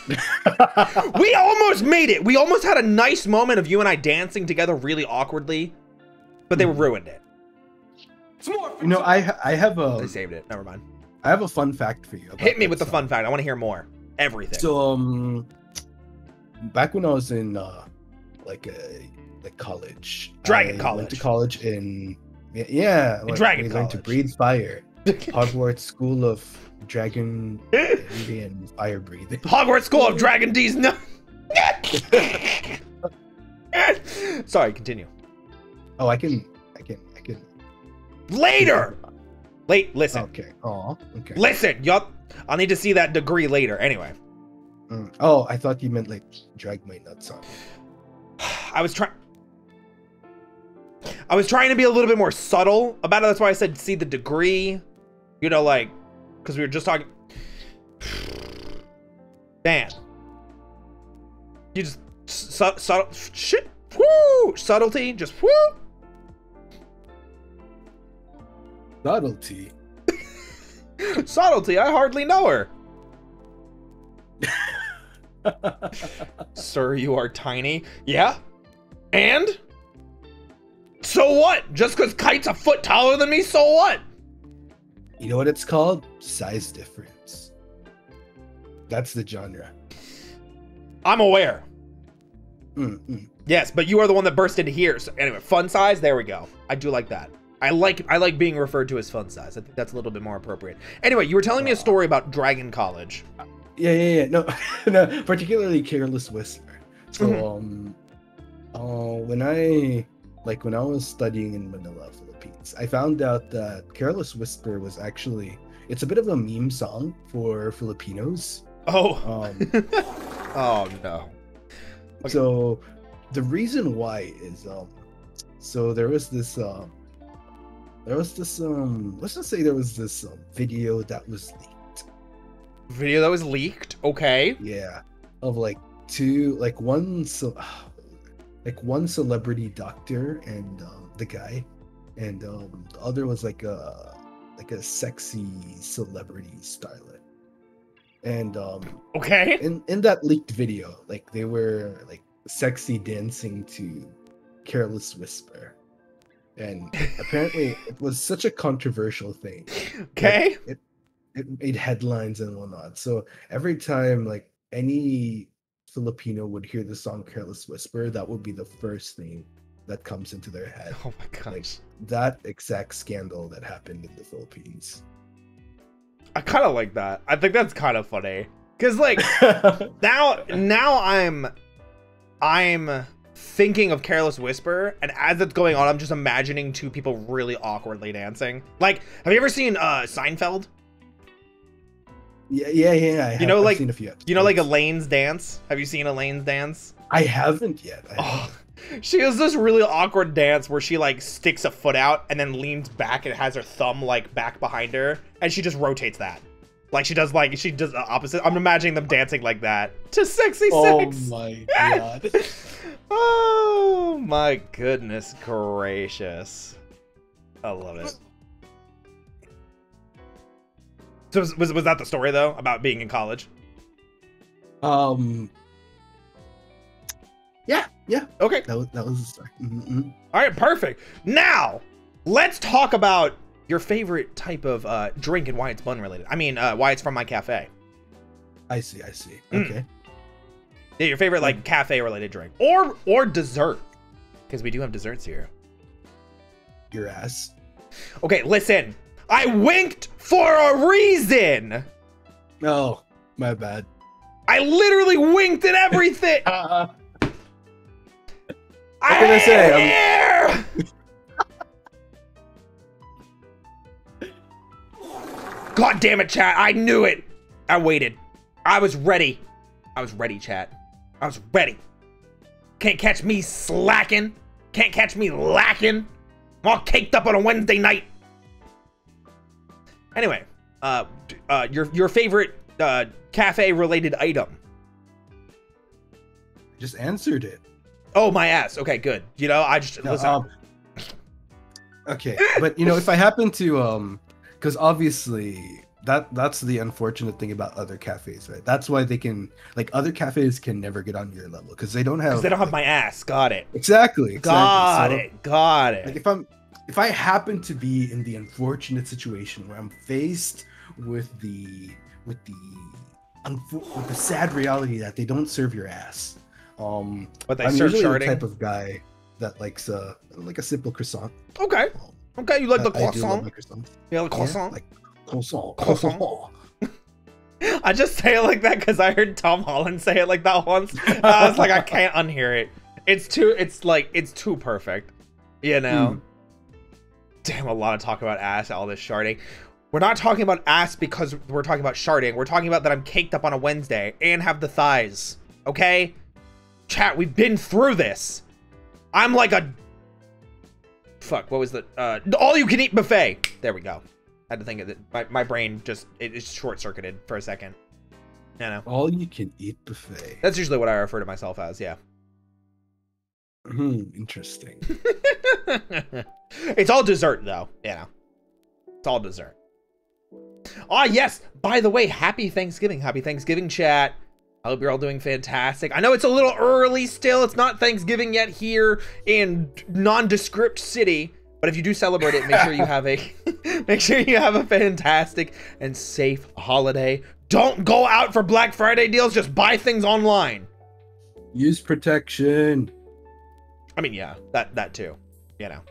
<laughs> we almost made it. We almost had a nice moment of you and I dancing together really awkwardly, but they ruined it. you know, I I have a They saved it. Never mind. I have a fun fact for you. Hit me that with the fun fact. I want to hear more. Everything. So um, back when I was in uh, like a like college, Dragon I College. went to college in yeah, like, Dragon we learned to breathe fire. <laughs> Hogwarts School of Dragon <laughs> and Fire Breathing. Hogwarts School of Dragon D's. No. <laughs> Sorry, continue. Oh, I can, I can, I can. Later. Late. Listen. Okay. Oh, okay. Listen. Yup. I'll need to see that degree later. Anyway, Mm. Oh, I thought you meant like drag my nuts off. I was trying. I was trying to be a little bit more subtle about it. That's why I said see the degree. You know, like, because we were just talking. Man. You just su- subtle shit. Woo! Subtlety. Just woo. Subtlety. <laughs> Subtlety. I hardly know her. <laughs> Sir, you are tiny. Yeah? And? So what? Just because Kite's a foot taller than me, so what? You know what it's called? Size difference. That's the genre. I'm aware. Mm, mm. Yes, but you are the one that burst into here. So anyway, fun size, there we go. I do like that. I like I like being referred to as fun size. I think that's a little bit more appropriate. Anyway, you were telling me a story about Dragon College. Yeah, yeah, yeah. No, <laughs> no, particularly Careless Whisper. So, Mhm. um, uh, when I like when I was studying in Manila, Philippines, I found out that Careless Whisper was actually it's a bit of a meme song for Filipinos. Oh. Um, <laughs> oh no. Okay. So the reason why is um so there was this um there was this um let's just say there was this um, video that was leaked. Video that was leaked. Okay. Yeah. Of like two like one so like one celebrity doctor and um the guy and um the other was like a like a sexy celebrity starlet. And um Okay. in in that leaked video, like they were like sexy dancing to "Careless Whisper," and <laughs> apparently it was such a controversial thing. Okay. It it made headlines and whatnot. So every time like any Filipino would hear the song "Careless Whisper," that would be the first thing that comes into their head. Oh my gosh. That exact scandal that happened in the Philippines. I kind of like that. I think that's kind of funny. Cause like <laughs> now now I'm I'm thinking of Careless Whisper, and as it's going on, I'm just imagining two people really awkwardly dancing. Like, have you ever seen uh Seinfeld? Yeah, yeah, yeah. Have, know, I've like- seen a few You know, like. Elaine's dance. Have you seen Elaine's dance? I haven't yet. I Oh, <laughs> she has this really awkward dance where she like sticks a foot out and then leans back and has her thumb like back behind her, and she just rotates that. Like she does like she does the opposite. I'm imagining them dancing like that to sexy Oh sex. my <laughs> god. oh my goodness gracious. I love it. So was, was was that the story though about being in college? Um. Yeah, yeah. Okay. That was that was the story. Mm-mm. All right, perfect. Now, let's talk about your favorite type of uh, drink and why it's bun related. I mean, uh, why it's from my cafe. I see. I see. Mm. Okay. Yeah, your favorite like cafe related drink or or dessert, because we do have desserts here. Your ass. Okay, listen. I winked for a reason. Oh, my bad. I literally winked at everything. <laughs> Uh, I can I say? God damn it, chat. I knew it. I waited. I was ready. I was ready, chat. I was ready. Can't catch me slacking. Can't catch me lacking. I'm all caked up on a Wednesday night. Anyway, uh, uh, your your favorite uh, cafe related item. just answered it. Oh my ass. Okay, good. You know, I just No, listen. um, okay, but you know, if I happen to, um, because obviously that that's the unfortunate thing about other cafes, right? That's why they can, like, other cafes can never get on your level because they don't have. Because they don't have my ass. Got it. exactly. exactly. Got So, it. Got it. Like, if I'm, if I happen to be in the unfortunate situation where I'm faced with the, with the, unfo- with the sad reality that they don't serve your ass, um, but they I'm serve usually the sharding. type of guy that likes uh like a simple croissant. Okay. Um, Okay. You like the I- I do love croissant? my croissants. You the Yeah, croissant? like croissant, Croissant. croissant. <laughs> I just say it like that because I heard Tom Holland say it like that once. I was like, I can't unhear it. It's too. It's like it's too perfect. You know. Damn, a lot of talk about ass. All this sharding. We're not talking about ass because we're talking about sharding. We're talking about that I'm caked up on a Wednesday and have the thighs. Okay. Chat, we've been through this. I'm like a fuck. What was the uh all you can eat buffet? There we go. I had to think of it. My my brain just it is short circuited for a second. You know. All you can eat buffet. That's usually what I refer to myself as. Yeah. Hmm, interesting. <laughs> it's all dessert though. You know. It's all dessert. Ah yes. By the way, happy Thanksgiving. Happy Thanksgiving, chat. I hope you're all doing fantastic. I know it's a little early still. It's not Thanksgiving yet here in nondescript city. But if you do celebrate it, make sure you have a <laughs> make sure you have a fantastic and safe holiday. Don't go out for Black Friday deals. Just buy things online. Use protection. I mean, yeah, that that too. You know.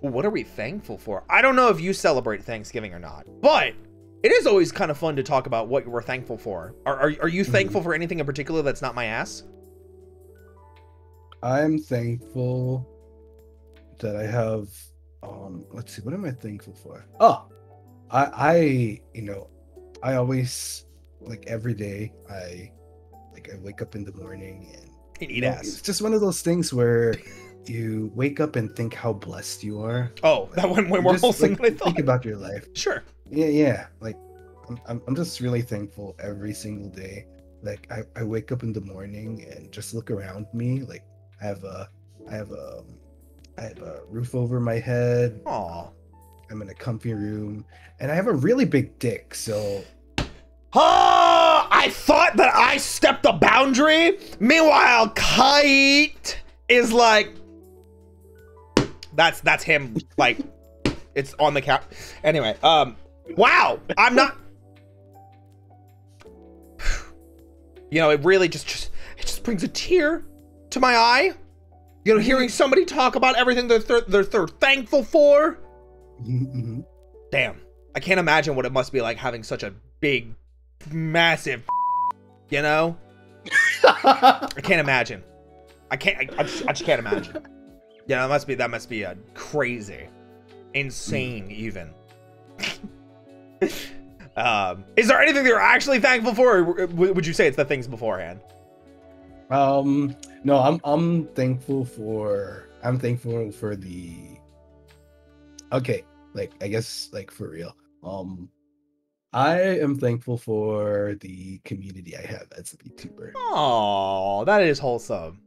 What are we thankful for? I don't know if you celebrate Thanksgiving or not, but it is always kind of fun to talk about what we're thankful for. Are, are, are you Mhm. thankful for anything in particular that's not my ass? I'm thankful that I have um let's see, what am I thankful for? Oh, I I you know, I always like every day I like I wake up in the morning you eat know, ass. it's just one of those things where you wake up and think how blessed you are. Oh, that one we're Just, all like, single, I think about your life. Sure. Yeah, yeah. Like I'm, I'm, I'm just really thankful every single day. Like I, I wake up in the morning and just look around me. Like I have a I have a I have a roof over my head. Aw. I'm in a comfy room, and I have a really big dick. So Oh, I thought that I stepped the boundary. Meanwhile, Kite is like, that's that's him. Like, it's on the cap. Anyway, um, wow, I'm not. You know, it really just just it just brings a tear to my eye. You know, hearing somebody talk about everything that they're, they're, they're thankful for. Mhm. Damn, I can't imagine what it must be like having such a big, massive. You know, I can't imagine. I can't. I, I, just, I just can't imagine. Yeah, that must be that must be a crazy, insane even. <laughs> um, is there anything you're actually thankful for, or would you say it's the things beforehand? um, no, I'm I'm thankful for I'm thankful for the. Okay, like I guess like for real. Um, I am thankful for the community I have as a VTuber. Oh, that is wholesome.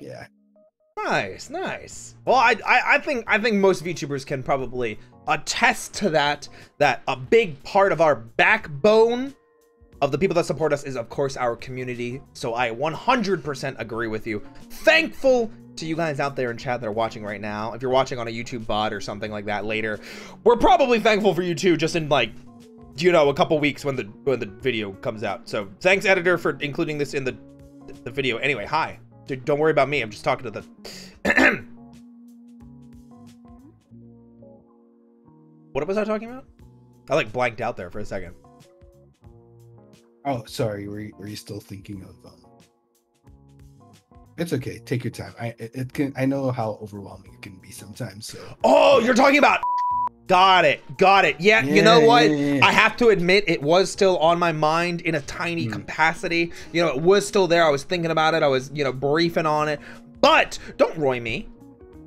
Yeah. Nice, nice. Well, I, I, I think I think most VTubers can probably attest to that. That a big part of our backbone of the people that support us is, of course, our community. So I 100% agree with you. Thankful to you guys out there in chat that are watching right now. If you're watching on a YouTube bot or something like that later, we're probably thankful for you too. Just in like, you know, a couple weeks when the when the video comes out. So thanks, editor, for including this in the the video. Anyway, hi. Dude, don't worry about me. I'm just talking to the. <clears throat> what was I talking about? I like blanked out there for a second. Oh, sorry. Were you, were you still thinking of? Um... It's okay. Take your time. I it, it can. I know how overwhelming it can be sometimes. So. Oh, you're talking about. Got it. Got it. Yeah, you know what? yeah, yeah, yeah. I have to admit, it was still on my mind in a tiny Hmm. capacity. You know, it was still there. I was thinking about it. I was, you know, briefing on it. But don't roy me.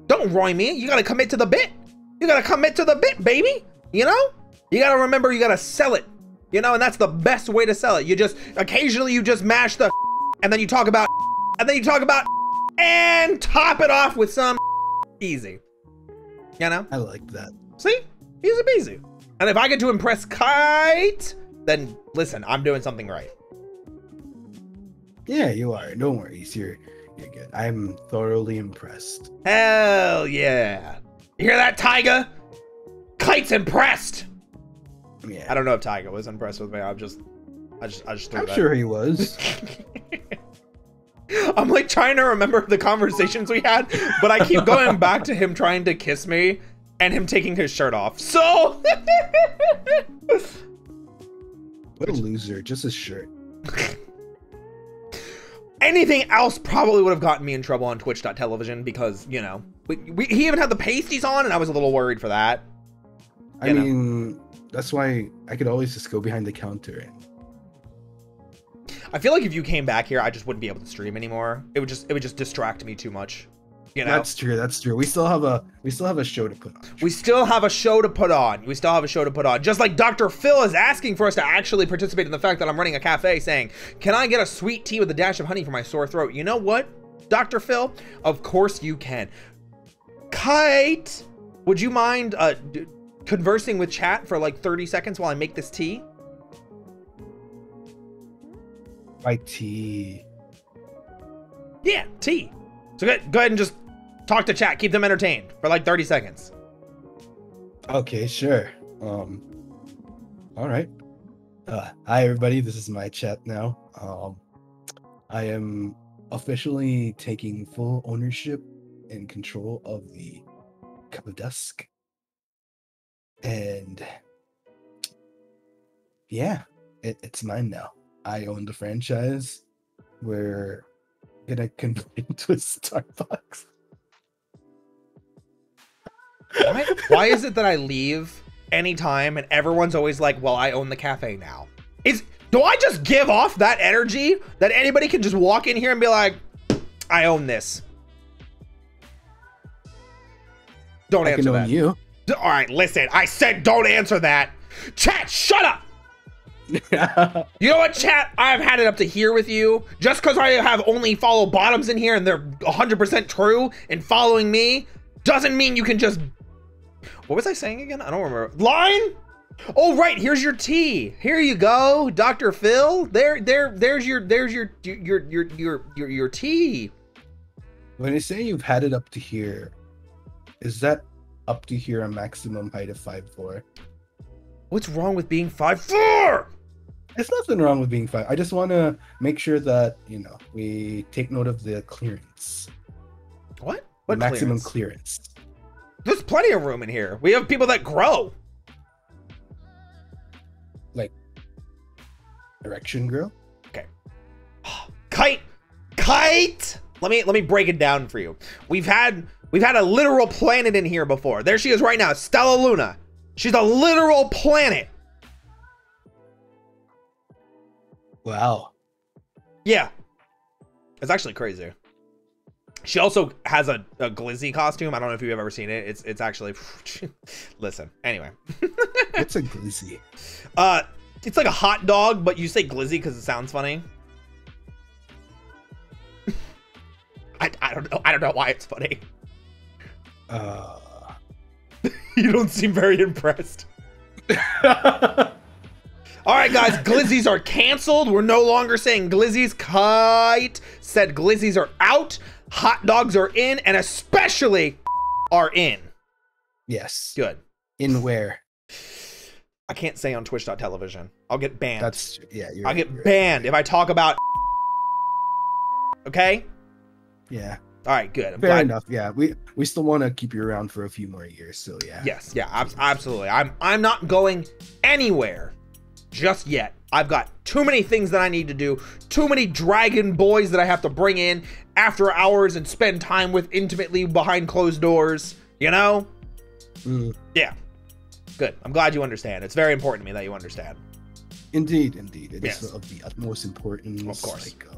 Don't roy me. You got to commit to the bit. You got to commit to the bit, baby. You know? You got to remember you got to sell it. You know, and that's the best way to sell it. You just, occasionally, you just mash the <laughs> and then you talk about <laughs> and then you talk about <laughs> and top it off with some easy. You know? I like that. See? Easy peasy. And if I get to impress Kite, then listen, I'm doing something right. Yeah, you are. Don't worry. You're you're good. I'm thoroughly impressed. Hell yeah. You hear that, Tyga? Kite's impressed. Yeah. I don't know if Tyga was impressed with me. I'm just, I just, I just threw I'm that. sure he was. <laughs> I'm like trying to remember the conversations we had, but I keep going back to him trying to kiss me and him taking his shirt off. So, <laughs> What a loser. Just a shirt. <laughs> anything else probably would have gotten me in trouble on Twitch.television because, you know, we, we, he even had the pasties on and I was a little worried for that. I You know. mean, that's why I could always just go behind the counter and I feel like if you came back here, I just wouldn't be able to stream anymore. It would just, it would just distract me too much. You know? That's true. That's true. We still have a we still have a show to put on. We still have a show to put on. We still have a show to put on. Just like Dr. Phil is asking for us to actually participate in the fact that I'm running a cafe saying, Can I get a sweet tea with a dash of honey for my sore throat? You know what, Dr. Phil? Of course you can. Kite, would you mind uh, d- conversing with chat for like 30 seconds while I make this tea? My tea. Yeah, tea. So go, go ahead and just talk to chat. Keep them entertained for like 30 seconds. Okay, sure. Um all right. Uh hi everybody, this is my chat now. Um I am officially taking full ownership and control of the Cup of Dusk. And yeah, it, it's mine now. I own the franchise. We're gonna convert to a Starbucks. Why, why is it that I leave anytime and everyone's always like, well, I own the cafe now? Is do I just give off that energy that anybody can just walk in here and be like, I own this? Don't I can answer own that. you. All right, listen. I said don't answer that. Chat, shut up. <laughs> You know what, chat? I've had it up to here with you. Just because I have only follow bottoms in here and they're 100% true and following me doesn't mean you can just. What was I saying again? I don't remember. Line? Oh right, here's your tea. Here you go, Dr. Phil. There, there, there's your, there's your, your, your, your, your, your tea. when you say you've had it up to here, is that up to here a maximum height of five four? What's wrong with being five four? There's nothing wrong with being five. I just want to make sure that you know we take note of the clearance, What? What maximum clearance? clearance. There's plenty of room in here. We have people that grow. Like erection girl. Okay, kite! Kite! Let me let me break it down for you. We've had we've had a literal planet in here before. There she is right now stella luna. She's a literal planet. Wow. yeah. It's actually crazy she also has a, a glizzy costume i don't know if you've ever seen it it's it's actually <laughs> listen anyway <laughs> What's a glizzy? uh it's like a hot dog but you say glizzy because it sounds funny <laughs> I, I don't know i don't know why it's funny Uh, you don't seem very impressed All right, guys, glizzies are canceled. We're no longer saying glizzies. Kite said glizzies are out. Hot dogs are in, and especially are in. yes. Good. In where? I can't say on Twitch.television. I'll get banned. That's yeah. You're I'll get right. banned if I talk about. Okay. Yeah. All right. Good. I'm Fair glad- enough. Yeah. We we still want to keep you around for a few more years. So yeah. Yes. Yeah. ab- absolutely. I'm. I'm not going anywhere just yet. I've got too many things that I need to do. Too many dragon boys that I have to bring in after hours and spend time with intimately behind closed doors. You know. Mm, Yeah. Good. I'm glad you understand. It's very important to me that you understand. indeed. Indeed. It is Yes. of the utmost importance. Of course. Like, uh,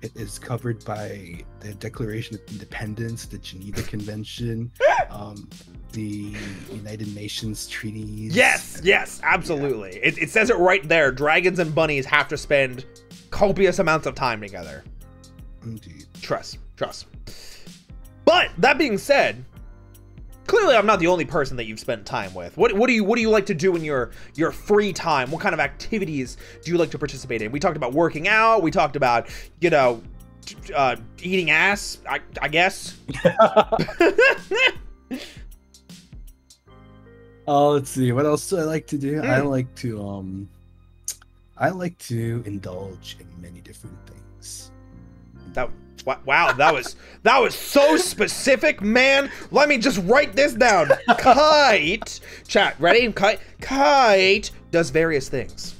it is covered by the Declaration of Independence, the Geneva Convention, <laughs> um, the United Nations treaties. Yes. Yes. Absolutely. It, it says it right there. Dragons and bunnies have to spend copious amounts of time together. Indeed. Trust, trust. But that being said, clearly I'm not the only person that you've spent time with. What what do you what do you like to do in your your free time? What kind of activities do you like to participate in? We talked about working out. We talked about you know uh, eating ass. I, I guess. <laughs> <laughs> Oh, let's see. What else do I like to do? I Mm. like to um I like to indulge in many different things. That wow, that was that was so specific, man. Let me just write this down. Kite, chat, ready? Kite, kite does various things.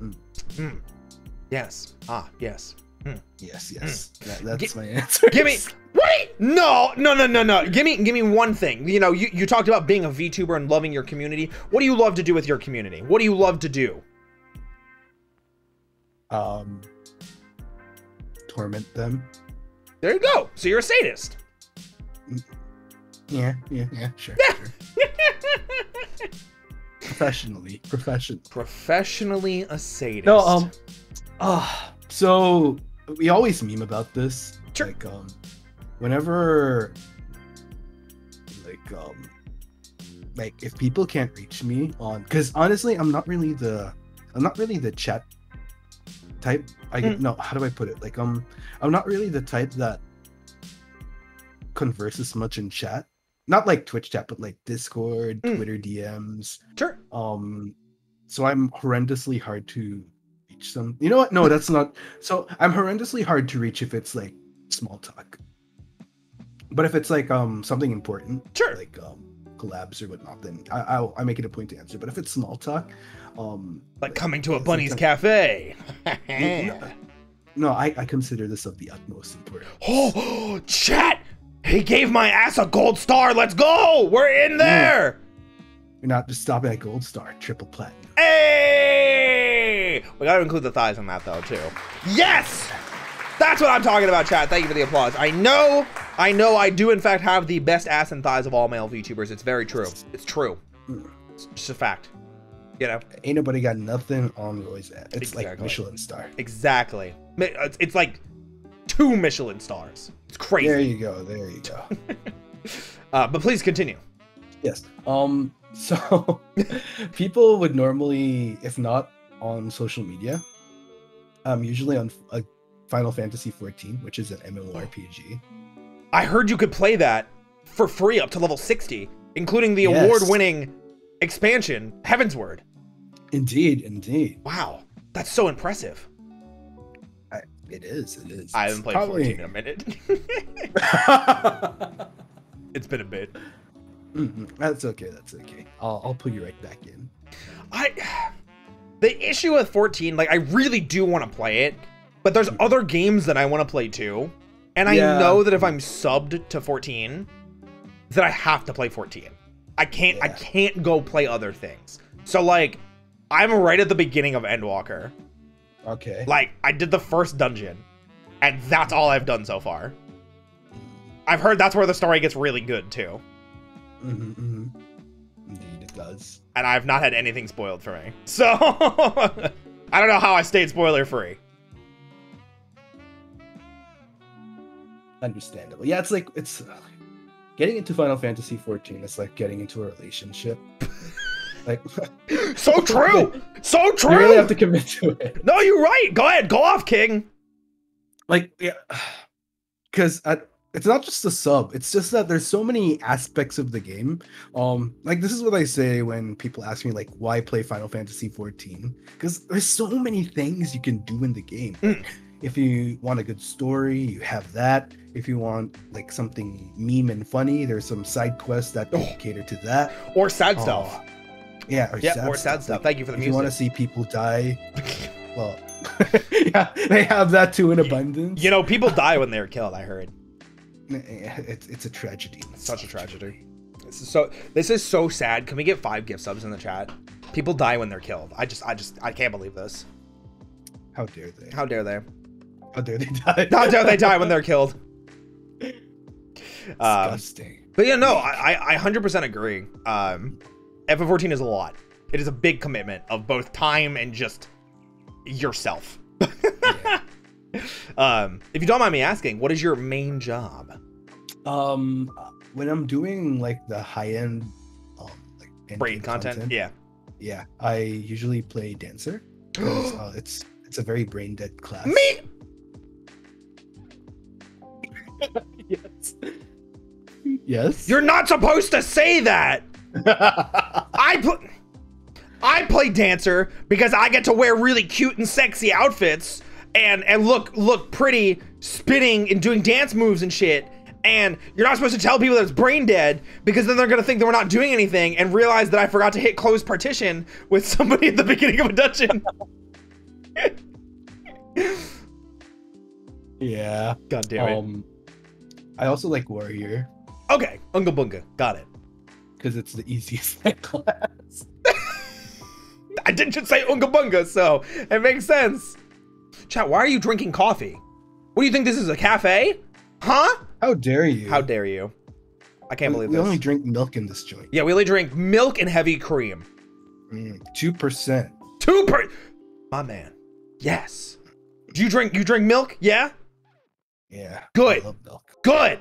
Mhm. Yes. Ah, yes. Yes, yes. That, that's Gi- my answer. <laughs> Hmm. Give me wait. No, no, no, no, no. Give me, give me one thing. You know, you, you talked about being a VTuber and loving your community. What do you love to do with your community? What do you love to do? um torment them. There you go. So you're a sadist. Yeah, yeah, yeah, sure. sure. Professionally, profession. Professionally a sadist. No, um, ah, so we always meme about this. Sure. Like, um, whenever, like, um, like if people can't reach me on, because honestly, I'm not really the, I'm not really the chat type. I Mm. no, how do I put it? Like, um, I'm not really the type that converses much in chat. Not like Twitch chat, but like Discord, Mm. Twitter DMs. Sure. Um, so I'm horrendously hard to reach some. You know what? No, that's not. So I'm horrendously hard to reach if it's like small talk. But if it's like um something important, Sure. like um collabs or whatnot, then I I'll, I make it a point to answer. But if it's small talk, um Like coming to a bunny's like cafe. <laughs> no, I, I consider this of the utmost importance. oh, <gasps> chat! He gave my ass a gold star. Let's go. We're in there. You're not just stopping at gold star, triple platinum. Hey! We gotta include the thighs in that though too. Yes! That's what I'm talking about, chat. Thank you for the applause. I know, I know, I do in fact have the best ass and thighs of all male VTubers. It's very true. It's true. It's just a fact. You know Ain't nobody got nothing on Roy's ass. It's like Michelin star. exactly. It's, it's like two Michelin stars. It's crazy. There you go. There you go. <laughs> Uh, but please continue. yes. Um. <laughs> So people would normally, if not on social media, um, usually on uh, Final Fantasy 14, which is an MMORPG. I heard you could play that for free up to level 60, including the Yes. award-winning expansion, Heavensward. Indeed, indeed. Wow, that's so impressive. I, it is. It is. I haven't played probably- 14 in a minute. <laughs> it's been a bit. Mhm, That's okay. That's okay. I'll, I'll put you right back in. I the issue with 14, like I really do want to play it, but there's other games that I want to play too. And I Yeah. know that if I'm subbed to 14, that I have to play 14. I can't I can't go play other things. So like I'm right at the beginning of Endwalker. Okay. Like I did the first dungeon, and that's all I've done so far. I've heard that's where the story gets really good too. hmm hmm Indeed, it does. And I've not had anything spoiled for me. So <laughs> I don't know how I stayed spoiler free. Understandable. Yeah, it's like it's uh, getting into Final Fantasy 14. It's like getting into a relationship. <laughs> like <laughs> So true. So true. you really have to commit to it. No, you're right. Go ahead. Go off, King. Like yeah, <sighs> because it's not just the sub. It's just that there's so many aspects of the game. Um, like this is what I say when people ask me like why play Final Fantasy 14 because there's so many things you can do in the game. Mm. If you want a good story, you have that. If you want like something meme and funny, there's some side quests that Oh. cater to that. Or sad Oh, stuff. Yeah, or yeah, or sad stuff. Like, Thank you for the if you want to see people die, <laughs> well, <laughs> yeah, they have that too in abundance. You know, people die when they're killed. I heard. <laughs> it's it's a tragedy. Such a tragedy. This is so. This is so sad. Can we get five gift subs in the chat? People die when they're killed. I just, I just, I can't believe this. How dare they? How dare they? How dare they die? How dare they die when they're killed? <laughs> Um, Disgusting. But yeah, no, I, I, I 100% agree. Um, FF14 is a lot. It is a big commitment of both time and just yourself. <laughs> um, if you don't mind me asking, what is your main job? Um, when I'm doing like the high end, um, like Brain game content? Yeah. yeah, I usually play dancer. <gasps> uh, it's it's a very brain dead class. Me? <laughs> yes. Yes. You're not supposed to say that. <laughs> I put. I play dancer because I get to wear really cute and sexy outfits and and look look pretty spinning and doing dance moves and shit. And you're not supposed to tell people that it's brain dead because then they're gonna think that we're not doing anything and realize that I forgot to hit Closed Position with <laughs> somebody at the beginning of a dungeon. yeah. God damn it. Um, I also like warrior Okay, Unga Bunga, got it. because it's the easiest <laughs> class. <laughs> I didn't just say Unga Bunga, so it makes sense. Chat, why are you drinking coffee? What do you think this is a cafe? Huh? How dare you? How dare you? I can't we, believe we this. only drink milk in this joint. yeah, we only drink milk and heavy cream. Mm, Two percent. Two per. My man. Yes. Do you drink? You drink milk? Yeah. Yeah. Good. I love milk. Good.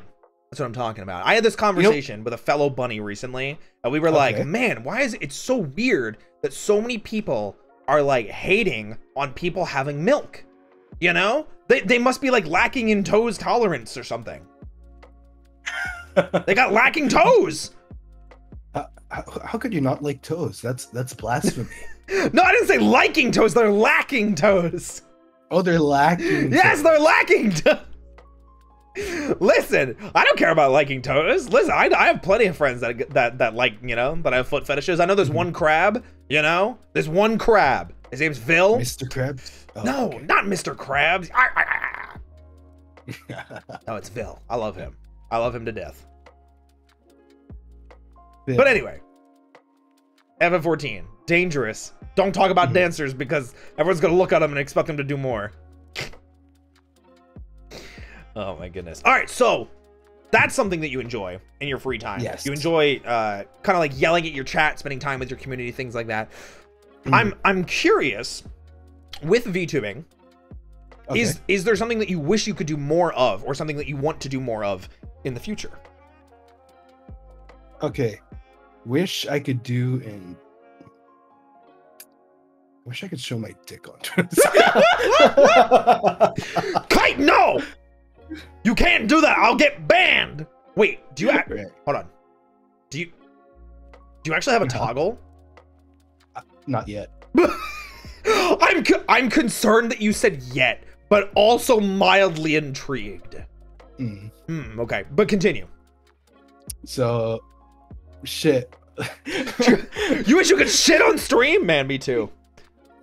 That's what I'm talking about. I had this conversation with a fellow bunny recently, and we were like, "Man, why is it it's so weird that so many people are like hating on people having milk? You know, they they must be like lacking in toes tolerance or something. They got lacking toes. How, how, how could you not like toes? That's that's blasphemy. <laughs> No, I didn't say liking toes. They're lacking toes. oh, they're lacking. Yes, toes. they're lacking. To- Listen, I don't care about liking toes. Listen, I, I have plenty of friends that that that like you know that have foot fetishes. I know there's mm-hmm. one crab. You know, there's one crab. His name's Phil. Mr. Krabs? Oh, no, okay. not Mr. Krabs. <laughs> No, it's Phil. I love him. I love him to death. But anyway, FF14, dangerous. Don't talk about Mhm. dancers because everyone's gonna look at them and expect them to do more. oh my goodness. All right, so that's something that you enjoy in your free time. Yes. You enjoy uh, kind of like yelling at your chat, spending time with your community, things like that. Mhm. I'm I'm curious with VTubing. Okay. Is is there something that you wish you could do more of, or something that you want to do more of in the future? okay. Wish I could do and wish I could show my dick on <laughs> Kite, no! You can't do that. I'll get banned. Wait, do you act? Hold on. Do you do you actually have a Uh-huh. toggle? Not yet. <laughs> I'm I'm concerned that you said yet, but also mildly intrigued. Mm. Hmm. Okay, but continue. So, shit. <laughs> You wish you could shit on stream, man. Me too.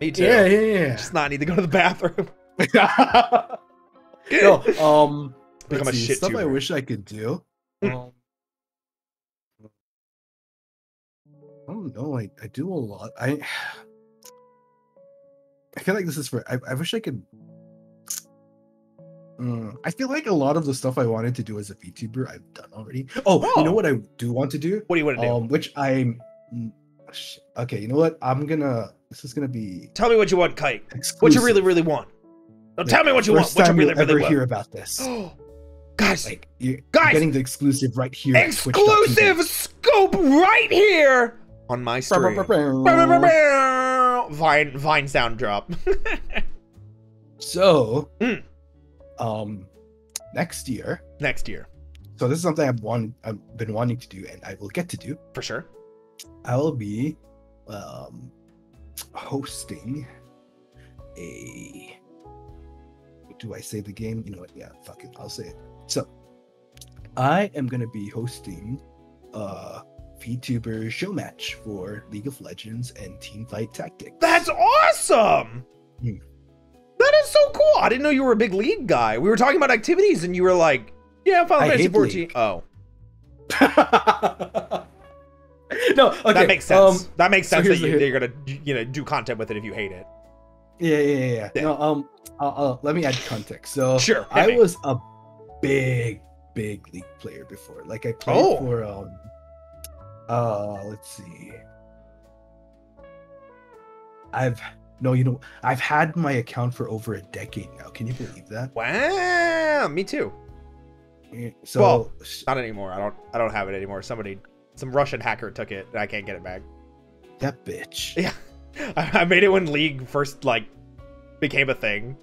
Me too. yeah, yeah, Just not need to go to the bathroom. <laughs> yeah. no, um, Become a shit stuff I wish I could do. Hmm. Um, I don't know. I, I do a lot. I I feel like this is for. I, I wish I could. Mm, I feel like a lot of the stuff I wanted to do as a VTuber, I've done already. Oh, you Oh. know what I do want to do? What do you want to do? Um, which I'm. mm, Okay, you know what? I'm gonna. This is gonna be. Tell me what you want, Kite. Exclusive. What you really, really want. No, tell me what you want. What you really, really hear about this. <gasps> Guys, Like you're Guys! getting the exclusive right here. exclusive scope right here on my stream. Vine, Vine sound drop. <laughs> So, Mm. um, next year. Next year, So this is something I've want I've been wanting to do, and I will get to do. for sure. I will be, um, hosting a. Do I say the game? You know what? Yeah, fuck it. I'll say it. So, I am gonna be hosting a VTuber show match for League of Legends and Teamfight Tactics. That's awesome. Hmm. That is so cool. I didn't know you were a big league guy. We were talking about activities, and you were like, "Yeah, Final I Fantasy hate 14." Oh, <laughs> no, okay. that makes sense. um, that makes so sense that you, you're gonna, you know, do content with it if you hate it. Yeah, yeah, yeah. yeah. Yeah. No, um, uh, uh, let me add context. So, Sure, I me. was a big, big league player before. Like, I played Oh. for um, uh, let's see. I've no, you know, I've had my account for over a decade now. Can you believe that? Wow, me too. So, Well, Not anymore. I don't. I don't have it anymore. Somebody, some Russian hacker took it, and I can't get it back. that bitch. <laughs> Yeah. I I made it when League first like became a thing,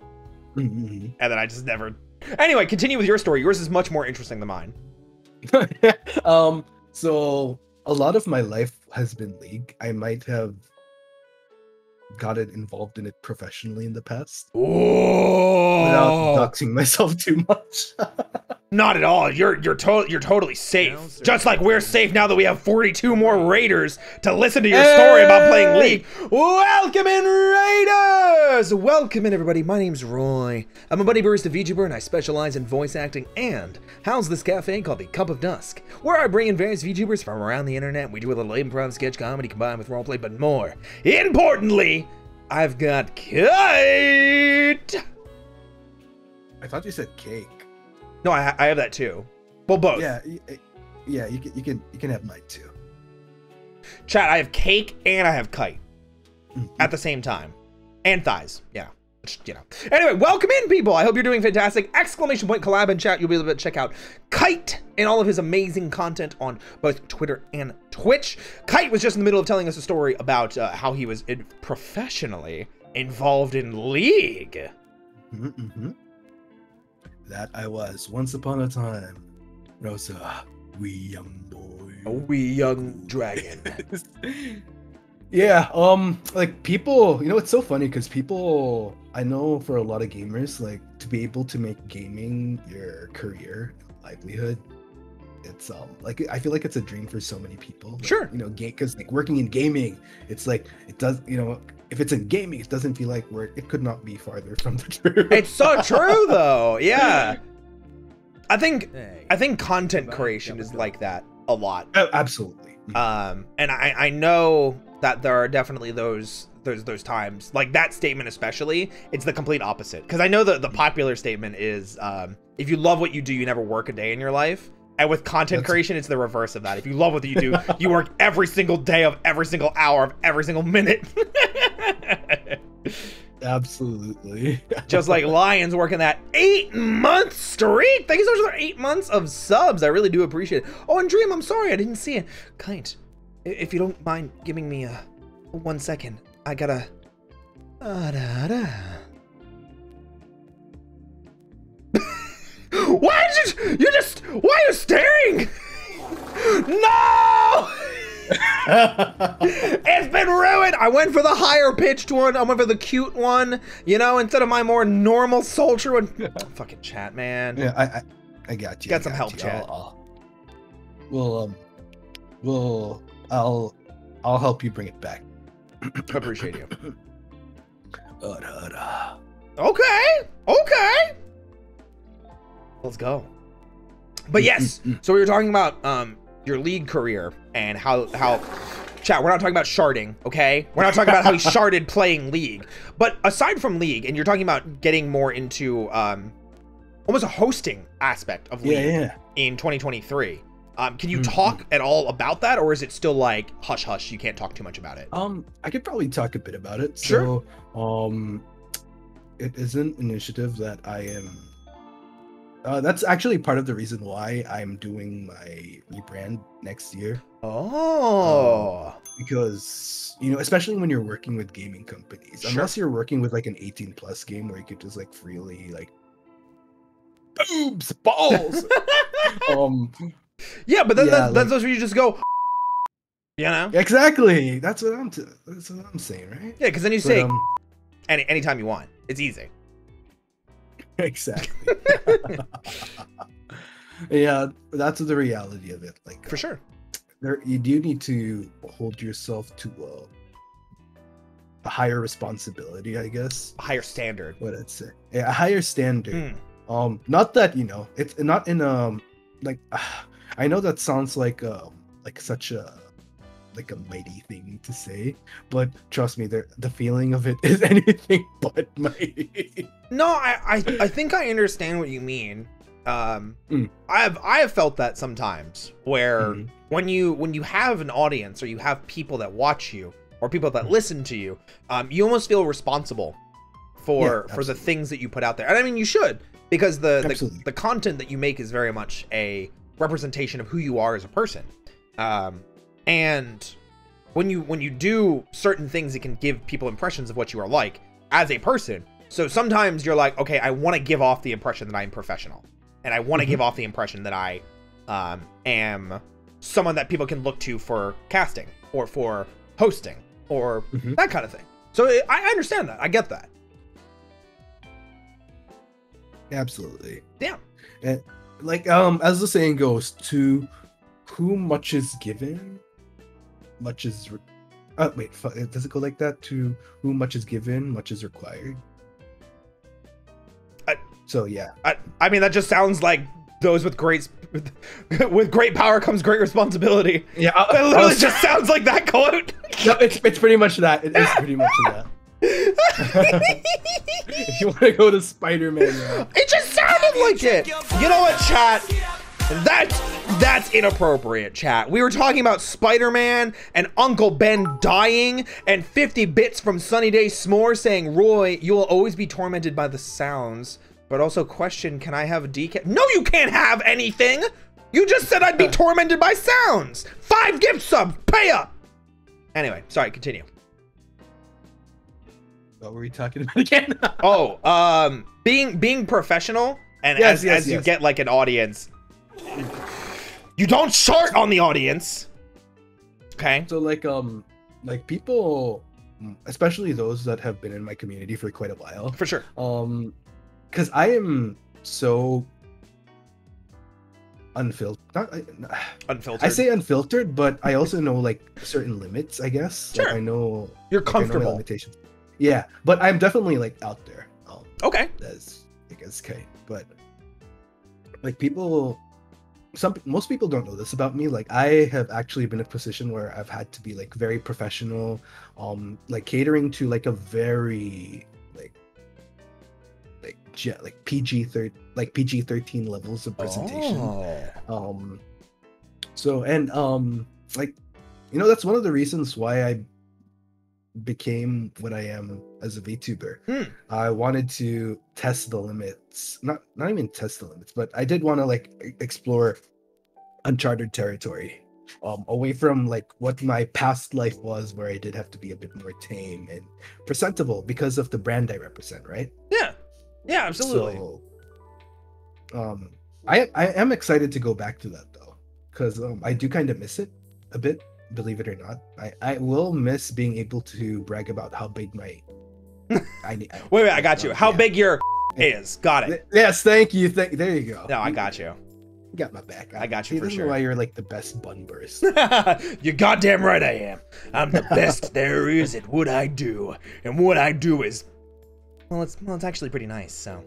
Mhm. and then I just never. Anyway, continue with your story. Yours is much more interesting than mine. <laughs> um, so a lot of my life has been league. I might have gotten involved in it professionally in the past without Oh, doxing myself too much. <laughs> not at all. You're you're to- you're totally safe. Just like we're safe now that we have 42 more raiders to listen to your story about playing League. Welcome in, raiders! Welcome in, everybody. My name's Roy. I'm a bunny barista VTuber, and I specialize in voice acting and how's this cafe called the Cup of Dusk, where I bring in various VTubers from around the internet. and We do a little improv sketch comedy combined with roleplay, but more importantly, I've got Kite. I thought you said cake. No, I, I have that too. Well, both. Yeah, yeah. You can you can you can have mine too. Chat, I have cake and I have kite Mhm. at the same time. And thighs. Yeah. You know. Anyway, welcome in, people. I hope you're doing fantastic. Exclamation point collab and chat. You'll be able to check out Kite and all of his amazing content on both Twitter and Twitch. Kite was just in the middle of telling us a story about uh, how he was in, professionally involved in League. Mhm, mhm. That I was once upon a time. Rosa, I was a wee young boy. A wee young dragon. <laughs> Yeah, um, like people, you know, it's so funny because people, I know for a lot of gamers, like to be able to make gaming your career, livelihood, it's um, like I feel like it's a dream for so many people. Like, Sure. you know, game because like working in gaming, it's like it does, you know, if it's in gaming, it doesn't feel like work. It could not be farther from the <laughs> truth. It's so true though. Yeah. I think I think content creation is like that a lot. A- Absolutely. Um and I I know that there are definitely those those those times like that statement especially it's the complete opposite because i know that the popular statement is um if you love what you do you never work a day in your life and with content That's- creation it's the reverse of that. If you love what you do you work <laughs> every single day of every single hour of every single minute. Absolutely. just like <laughs> lions working that eight month streak. Thank you so much for eight months of subs. I really do appreciate it. Oh and dream i'm sorry i didn't see it. I- if you don't mind giving me a one second i gotta Ah, da, da. <laughs> why did you you just why are you staring no <laughs> it's been ruined. I went for the higher pitched one. I went for the cute one, you know, instead of my more normal soldier one. <laughs> Fucking chat, man. yeah, I, I, I got you. Got I some help, you. chat. I'll, I'll, we'll, um, we'll, I'll, I'll help you bring it back. Appreciate you. <coughs> Da. Okay. Okay. Let's go. But yes, Mm, mm, so we were talking about um your league career and how how chat, we're not talking about sharding, okay? We're not talking about how he <laughs> sharded playing league. But aside from league, and you're talking about getting more into um almost a hosting aspect of league. Yeah, yeah. in 2023. Um, can you Mhm. talk at all about that, or is it still like hush hush? You can't talk too much about it. Um, I could probably talk a bit about it. Sure. So, um, it is an initiative that I am. Uh, that's actually part of the reason why I'm doing my rebrand next year. Oh, because you know especially when you're working with gaming companies Sure. unless you're working with like an 18 plus game where you could just like freely like boobs balls <laughs> um yeah, but then Yeah, that, that's like- where you just go, you know? exactly that's what i'm t- that's what i'm saying right Yeah, because then you But, say um, any anytime you want. It's easy. <laughs> exactly <laughs> yeah that's the reality of it like For uh, sure. there you do need to hold yourself to uh, a higher responsibility i guess A higher standard. what i'd say yeah, a higher standard Mm. um not that you know it's not in um like <sighs> i know that sounds like um like such a like a mighty thing to say but trust me there the feeling of it <laughs> is anything but mighty No, I, I I think I understand what you mean. Um, Mm. I have I have felt that sometimes where Mhm. when you when you have an audience or you have people that watch you or people Mm. that listen to you, um, you almost feel responsible for Yeah, for the things that you put out there. And I mean, you should because the the, the content that you make is very much a representation of who you are as a person. Um, and when you when you do certain things, it can give people impressions of what you are like as a person. So sometimes you're like, okay, I want to give off the impression that I'm professional, and I want to Mhm. give off the impression that I um, am someone that people can look to for casting or for hosting or Mhm. that kind of thing. So I I understand that. I get that. absolutely Yeah. and like um as the saying goes to whom much is given much is re- uh, wait fu- does it go like that to whom much is given much is required I- so yeah I, I mean, that just sounds like those with great <laughs> with great power comes great responsibility. yeah I, <laughs> It literally just sounds like that quote. <laughs> no, it's, it's pretty much that it is pretty much that if you want to go to spider-man. It just sounded like it. You know what, chat? That's that's inappropriate, chat. We were talking about Spider-Man and Uncle Ben dying, and 50 bits from Sunny Day S'more saying, "Roy, you will always be tormented by the sounds." But also, question: Can I have a decaf? No, you can't have anything. You just said I'd be <laughs> tormented by sounds. Five gift subs. Pay up. Anyway, sorry. Continue. what were we talking about again <laughs> Oh, um, being being professional and Yes, as, yes, as you get like an audience, you don't shart on the audience. Okay. so like um like people, especially those that have been in my community for quite a while, For sure. um, because I am so unfiltered. Not, I, Unfiltered. I say unfiltered, but I also know like certain limits. I guess. Like, Sure. I know. you're like, know comfortable. limitations. Yeah, but I'm definitely like out there. Um, Okay. that's I guess okay, but like people, some most people don't know this about me. Like I have actually been in a position where I've had to be like very professional, um, like catering to like a very like like like PG third like PG thirteen levels of presentation. Oh. Um, so and um, like you know that's one of the reasons why I became what I am as a VTuber. Hmm. I wanted to test the limits, not not even test the limits, but I did want to like explore uncharted territory. Um, away from like what my past life was, where I did have to be a bit more tame and presentable because of the brand I represent, right? Yeah. Yeah, absolutely. So, um, I I am excited to go back to that though, because um, I do kind of miss it a bit. Believe it or not, I I will miss being able to brag about how big my. <laughs> I need. I- wait, wait, I got you. How yeah. big your is? Got it. Yes, thank you. Thank. There you go. No, I got you. You got my back. I got you See, for sure. Why you're like the best bun burst. <laughs> You're goddamn right I am. I'm the best <laughs> there is at what I do. And what I do is well it's well it's actually pretty nice, so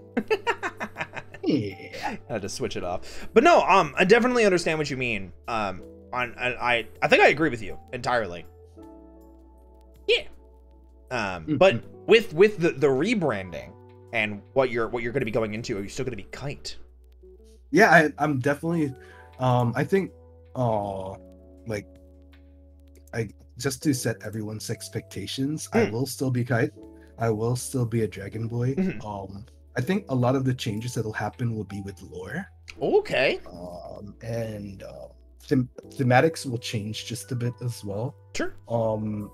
yeah. I had to switch it off. But no, um I definitely understand what you mean. Um on I I, I think I agree with you entirely. Yeah. Um Mm, but with with the, the rebranding and what you're what you're gonna be going into, are you still gonna be kite? Yeah, I, I'm definitely. Um, I think. Uh, like, I just to set everyone's expectations. I Hmm. will still be kite. I will still be a dragon boy. Mhm. Um, I think a lot of the changes that'll happen will be with lore. Okay. Um, and uh, them- thematics will change just a bit as well. Sure. um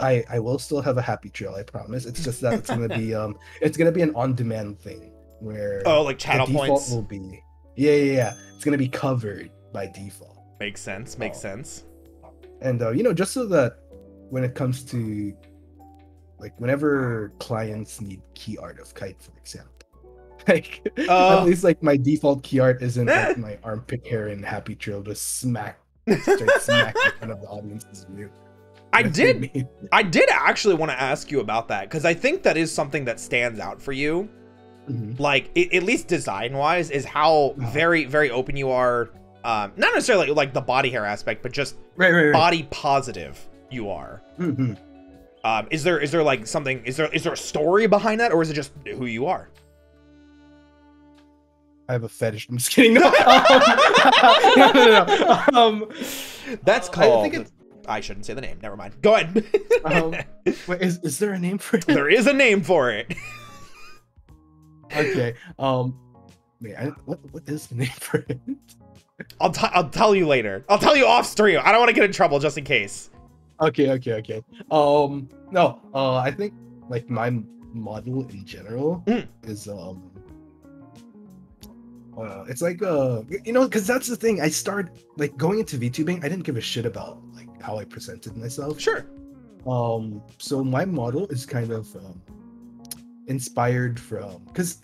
i i will still have a happy trail i promise it's just that it's gonna be <laughs> um it's gonna be an on-demand thing where Oh, like the channel default points. will be yeah yeah yeah it's gonna be covered by default Makes sense, makes Oh. sense. and uh you know just so that when it comes to like whenever clients need key art of kite for example <laughs> like Uh. at least like my default key art isn't like <laughs> my armpit hair and happy trail just smack straight <laughs> smack in front of the audience's view I did. I did actually want to ask you about that because I think that is something that stands out for you. Mhm. Like, i at least design wise, is how Uh-huh. very, very open you are. Um, not necessarily like the body hair aspect, but just right right right body positive you are. Mhm. Um, is there is there like something? Is there is there a story behind that, or is it just who you are? I have a fetish. I'm just kidding. No, <laughs> um, <laughs> no, no, no. <laughs> Um, That's I called. think I, shouldn't say the name. Never mind. Go ahead. um, wait, is, is there a name for it? there is a name for it. okay. Um, wait, I, what what is the name for it? I'll t- I'll tell you later. I'll tell you off stream. I don't want to get in trouble just in case. Okay, okay, okay. Um, no. Uh, I think like my model in general Mm. is um. Uh, it's like uh you know because that's the thing i started like going into vtubing i didn't give a shit about like how i presented myself Sure. Um, so my model is kind of um, inspired from because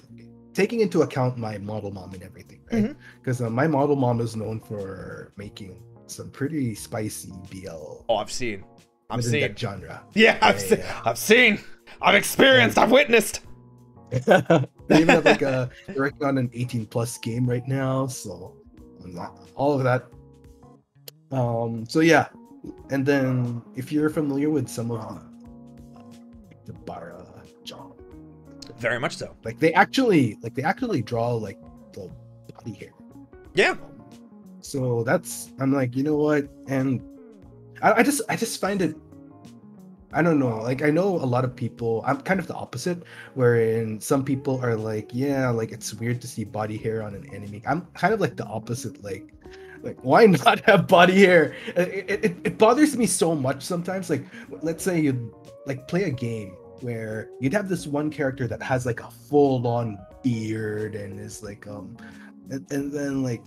taking into account my model mom and everything, right? Because uh, my model mom is known for making some pretty spicy BL Oh, I've seen. I've seen. that genre. Yeah, I've seen. yeah. I've seen. I've experienced. I've witnessed. <laughs> they even have like <laughs> a they're working on an 18 plus game right now, so all of that. Um, so yeah, and then if you're familiar with some of the the Bara genre. Very much so. like they actually like they actually draw like the body hair Yeah. so that's i'm like you know what and I, I just i just find it i don't know like i know a lot of people i'm kind of the opposite wherein some people are like yeah like it's weird to see body hair on an enemy i'm kind of like the opposite like like why <laughs> not have body hair? It, it, it bothers me so much sometimes like let's say you like play a game where you'd have this one character that has like a full-on beard and is like um and, and then like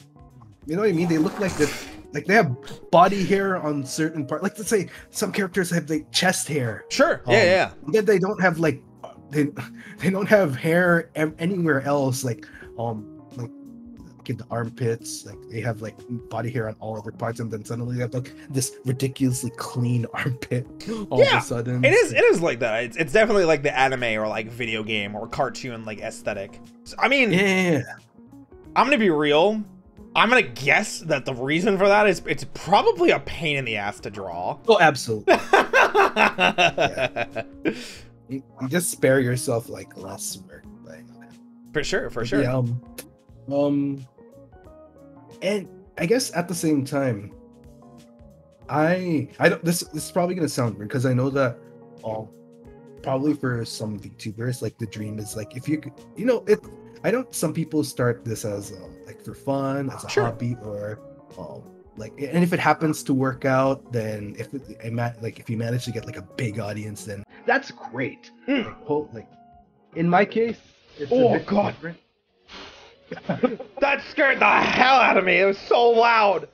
you know what i mean? They look like this like they have body hair on certain part. Like let's say some characters have like chest hair. Sure. Um, yeah, yeah. Then they don't have like they they don't have hair anywhere else. Like um like in the armpits. Like they have like body hair on all other parts, and then suddenly they have like this ridiculously clean <laughs> armpit. All Yeah, of a sudden, It is. It is like that. It's, it's definitely like the anime or like video game or cartoon like aesthetic. So, I mean, Yeah. I'm gonna be real. I'm gonna guess that the reason for that is it's probably a pain in the ass to draw. <laughs> Oh, absolutely. You, you just spare yourself like less work. By for sure, for sure. Yeah, um, um, and I guess at the same time, I I don't. This this is probably gonna sound weird because I know that, all probably for some VTubers, like the dream is like if you could, you know, it. I don't. Some people start this as um, like for fun, as a Sure. hobby, or um, like, and if it happens to work out, then if it, like if you manage to get like a big audience, then that's great. Mm. Like, ho- like in my case, it's Oh, God. <laughs> That scared the hell out of me. It was so loud.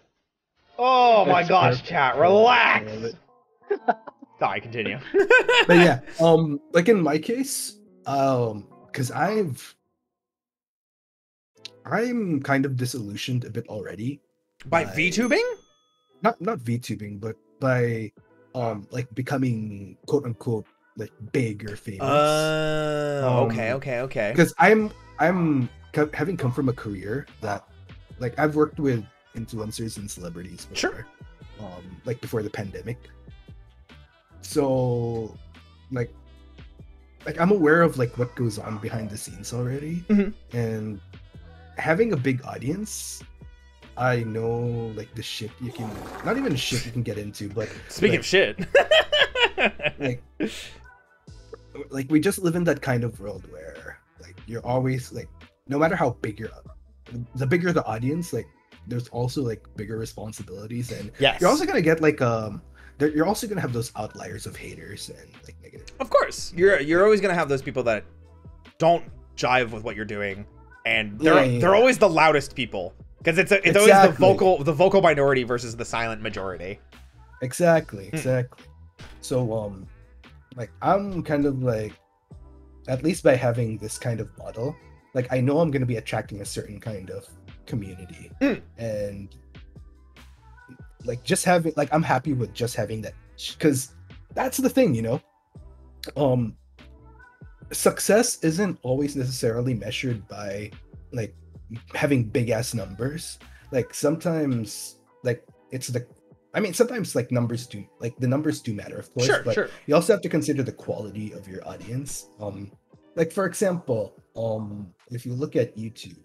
Oh my gosh, perfect. chat, relax. Sorry, <laughs> continue. but yeah, um, like in my case, um, because I've, I'm kind of disillusioned a bit already. By I- VTubing? Not not VTubing, but by, um, like becoming quote unquote like big or famous. Uh, Um, okay, okay, okay. because I'm I'm having come from a career that, like, I've worked with influencers and celebrities before, Sure. um, like before the pandemic. So, like, like I'm aware of like what goes on behind the scenes already, Mhm. and having a big audience, I know like the shit you can not even the shit you can get into, but Speaking like- of shit. <laughs> like like we just live in that kind of world where like you're always like no matter how big you're the bigger the audience like there's also like bigger responsibilities and yes. you're also gonna get like um you're also gonna have those outliers of haters and like negative Of course, you're you're always gonna have those people that don't jive with what you're doing, and they're Yeah, yeah, they're always the loudest people because it's a, it's always the vocal the vocal minority versus the silent majority. exactly Hmm. exactly so um like i'm kind of like at least by having this kind of model like i know i'm going to be attracting a certain kind of community Hmm. and like just having like i'm happy with just having that because that's the thing you know um success isn't always necessarily measured by like having big ass numbers like sometimes like it's the i mean sometimes like numbers do like the numbers do matter of course Sure, but sure. you also have to consider the quality of your audience um like for example um if you look at youtube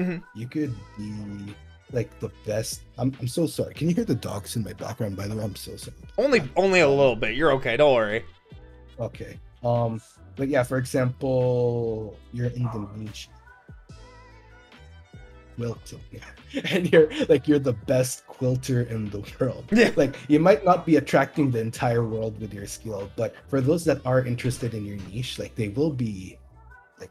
Mhm. you could be like the best I'm, I'm so sorry can you hear the dogs in my background by the way i'm so sorry Only only a little bit. You're okay. Don't worry. okay um but yeah for example you're in the niche quilting <laughs> and you're like you're the best quilter in the world. Yeah. like you might not be attracting the entire world with your skill but for those that are interested in your niche like they will be like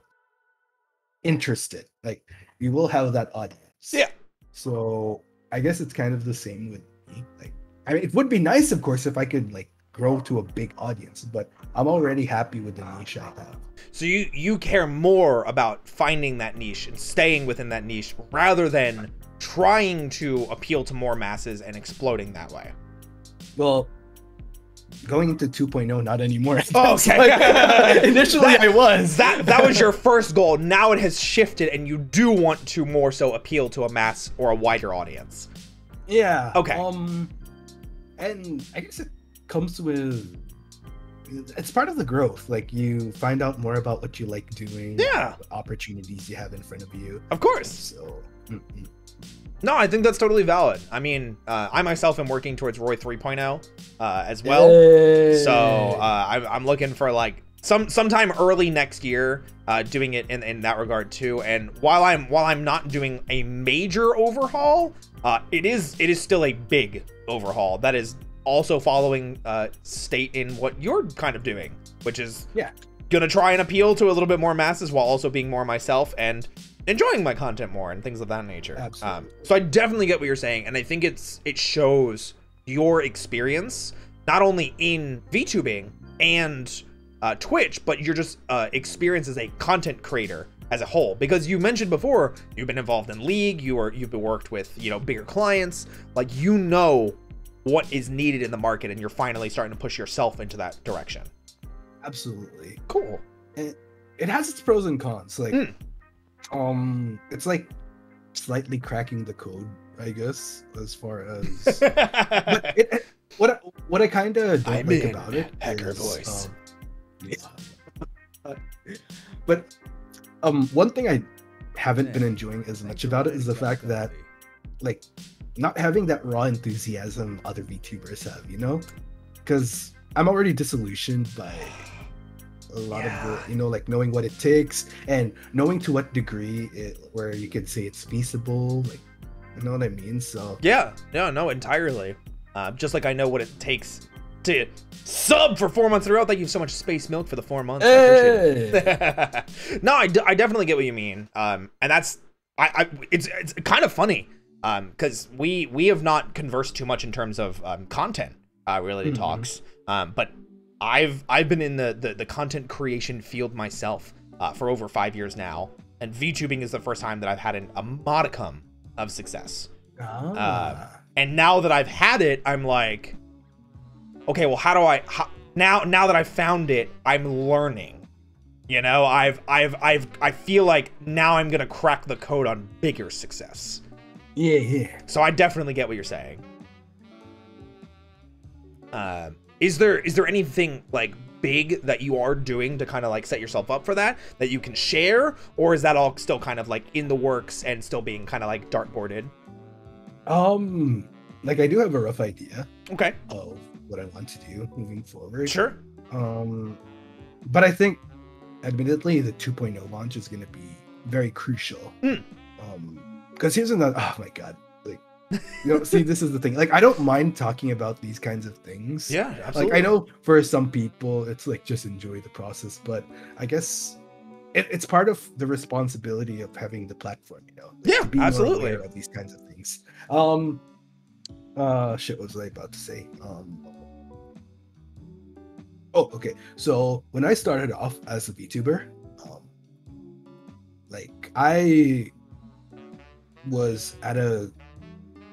interested. Like you will have that audience. Yeah. so i guess it's kind of the same with me. Like i mean it would be nice of course if i could like grow to a big audience but i'm already happy with the niche i have So you you care more about finding that niche and staying within that niche rather than trying to appeal to more masses and exploding that way. well going into 2.0 not anymore <laughs> Oh, okay. like- <laughs> initially That- i was That that was your first goal. Now it has shifted and you do want to more so appeal to a mass or a wider audience. Yeah. Okay. Um, and I guess it comes with it's part of the growth. Like you find out more about what you like doing. Yeah. opportunities you have in front of you. Of course. So. mm-mm. No, I think that's totally valid. I mean, uh, I myself am working towards Roy 3.0 uh, as well. So uh, I'm, I'm looking for like some sometime early next year, uh, doing it in, in that regard too. And while I'm while I'm not doing a major overhaul, uh, it is it is still a big overhaul that is also following uh, state in what you're kind of doing, which is Yeah. gonna try and appeal to a little bit more masses while also being more myself and enjoying my content more and things of that nature. Um, Absolutely. so I definitely get what you're saying, and I think it's it shows your experience not only in VTubing and uh, Twitch, but your just uh, experience as a content creator as a whole. Because you mentioned before you've been involved in League, you are you've been worked with you know bigger clients, like you know what is needed in the market, and you're finally starting to push yourself into that direction. Absolutely. Cool. It has its pros and cons. Like, Mm. um, it's like slightly cracking the code, I guess, as far as. <laughs> but it, it- what I, what I kind of don't I'm like about it hacker is, voice. um, <laughs> but um, one thing I haven't been enjoying as much about it is the fact that like not having that raw enthusiasm other VTubers have, you know, because I'm already disillusioned by a lot Yeah. of the, you know, like knowing what it takes and knowing to what degree it, where you could say it's feasible, like, you know what I mean? So Yeah, no, no, entirely. Uh, just like I know what it takes to sub for four months in a row. Thank you so much, Space Milk, for the four months. I appreciate <laughs> no, I, d- I definitely get what you mean. Um, and that's I, I it's it's kind of funny. Um, because we we have not conversed too much in terms of um, content uh, related Mhm. talks. Um, but I've I've been in the the, the content creation field myself uh, for over five years now, and VTubing is the first time that I've had an, a modicum of success. Ah. And now that I've had it, I'm like, okay, well, how do I how, now? Now that I've found it, I'm learning. You know, I've I've I've I feel like now I'm gonna crack the code on bigger success. Yeah, yeah. So I definitely get what you're saying. Um, is there is there anything like big that you are doing to kind of like set yourself up for that that you can share, or is that all still kind of like in the works and still being kind of like dartboarded? Um, like I do have a rough idea Okay, of what I want to do moving forward. sure. Um, but I think, admittedly, the 2.0 launch is going to be very crucial. Hmm. Um, because here's another. Oh my god! Like, you know, see, this is the thing. Like, I don't mind talking about these kinds of things. Yeah, absolutely. Like, I know for some people, it's like just enjoy the process, but I guess. It, it's part of the responsibility of having the platform, you know. like, Yeah, to be more absolutely. aware of these kinds of things. Um, uh, shit, what was I about to say? Um, oh, okay. So when I started off as a VTuber, um, like I was at a.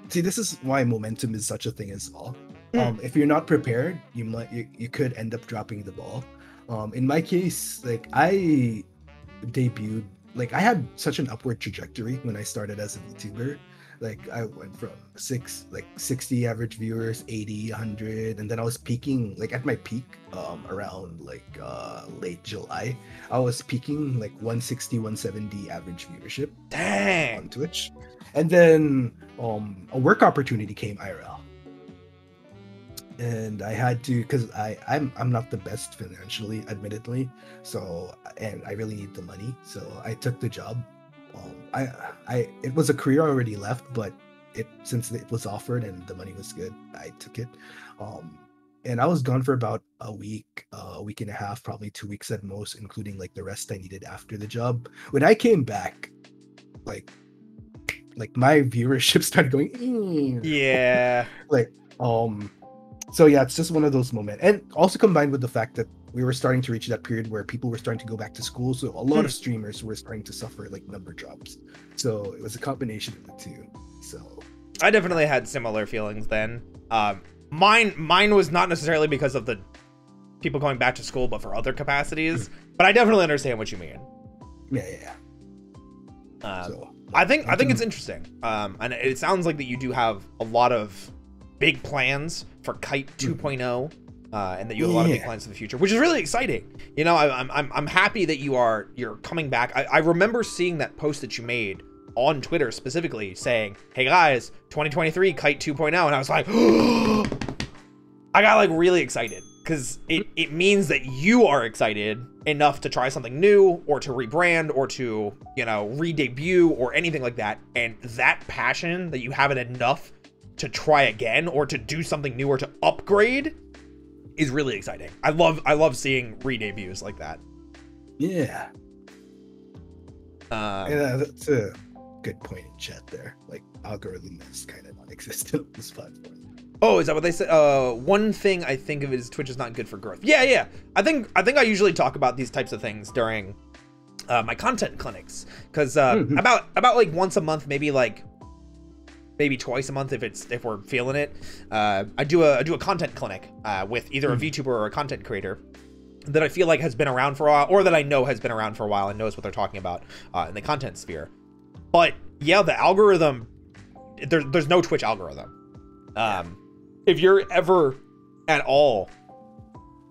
See, this is why momentum is such a thing as well. Mm. Um, if you're not prepared, you might you, you could end up dropping the ball. Um, in my case, like I debuted, like I had such an upward trajectory when I started as a VTuber. Like I went from six, like 60 average viewers, 80, 100, and then I was peaking, like at my peak, um, around like uh late July. I was peaking like 160, 170 average viewership Dang on. Twitch. And then um a work opportunity came IRL. And I had to cuz I I'm I'm not the best financially admittedly. So and I really need the money. So I took the job. Um I I it was a career I already left, but it since it was offered and the money was good, I took it. Um and I was gone for about a week, uh, a week and a half, probably two weeks at most, including like the rest I needed after the job. When I came back, like like my viewership <laughs> started going "Mm." Yeah. <laughs> Like, um so yeah it's just one of those moments and also combined with the fact that we were starting to reach that period where people were starting to go back to school so a lot Hmm. of streamers were starting to suffer like number drops so it was a combination of the two so I definitely had similar feelings then. Um, mine mine was not necessarily because of the people going back to school, but for other capacities. But I definitely understand what you mean. yeah yeah, yeah. Um, so I think I think it's interesting. Um, and it sounds like that you do have a lot of big plans for Kite 2.0. Uh, and that you have a lot of big plans for the future, which is really exciting. You know, I, I'm, I'm I'm happy that you are you're coming back. I, I remember seeing that post that you made on Twitter specifically saying, "Hey guys, 2023 Kite 2.0," and I was like, <gasps> I got like really excited because it it means that you are excited enough to try something new or to rebrand or to you know re-debut or anything like that, and that passion that you have it enough to try again or to do something new or to upgrade is really exciting. I love I love seeing re-debuts like that. yeah Um, Yeah, that's a good point in chat there. Like algorithm is kind of non-existent <laughs> on this platform. Oh, is that what they said? Uh, one thing I think of is Twitch is not good for growth. Yeah, yeah. I think I think I usually talk about these types of things during uh, my content clinics because uh, Mhm. about about like once a month, maybe like maybe twice a month if it's if we're feeling it. Uh, I do a I do a content clinic uh, with either a Mhm. VTuber or a content creator that I feel like has been around for a while, or that I know has been around for a while and knows what they're talking about uh, in the content sphere. But yeah, the algorithm there, there's no Twitch algorithm. Um, if you're ever at all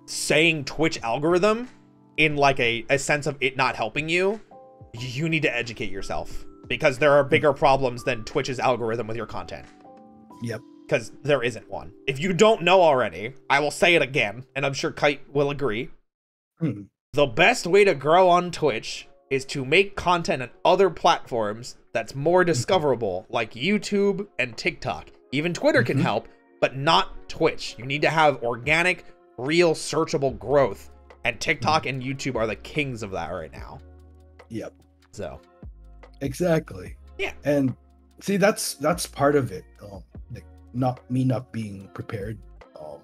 saying Twitch algorithm in like a, a sense of it not helping you, you need to educate yourself because there are bigger problems than Twitch's algorithm with your content. Yep. Because there isn't one. If you don't know already, I will say it again, and I'm sure Kite will agree. Hmm. The best way to grow on Twitch is to make content on other platforms that's more discoverable, like YouTube and TikTok. Even Twitter can Mhm. help, but not Twitch. You need to have organic, real, searchable growth, and TikTok and YouTube are the kings of that right now. Yep. So, Exactly. Yeah. And see, that's that's part of it. Um, like not me not being prepared. Um,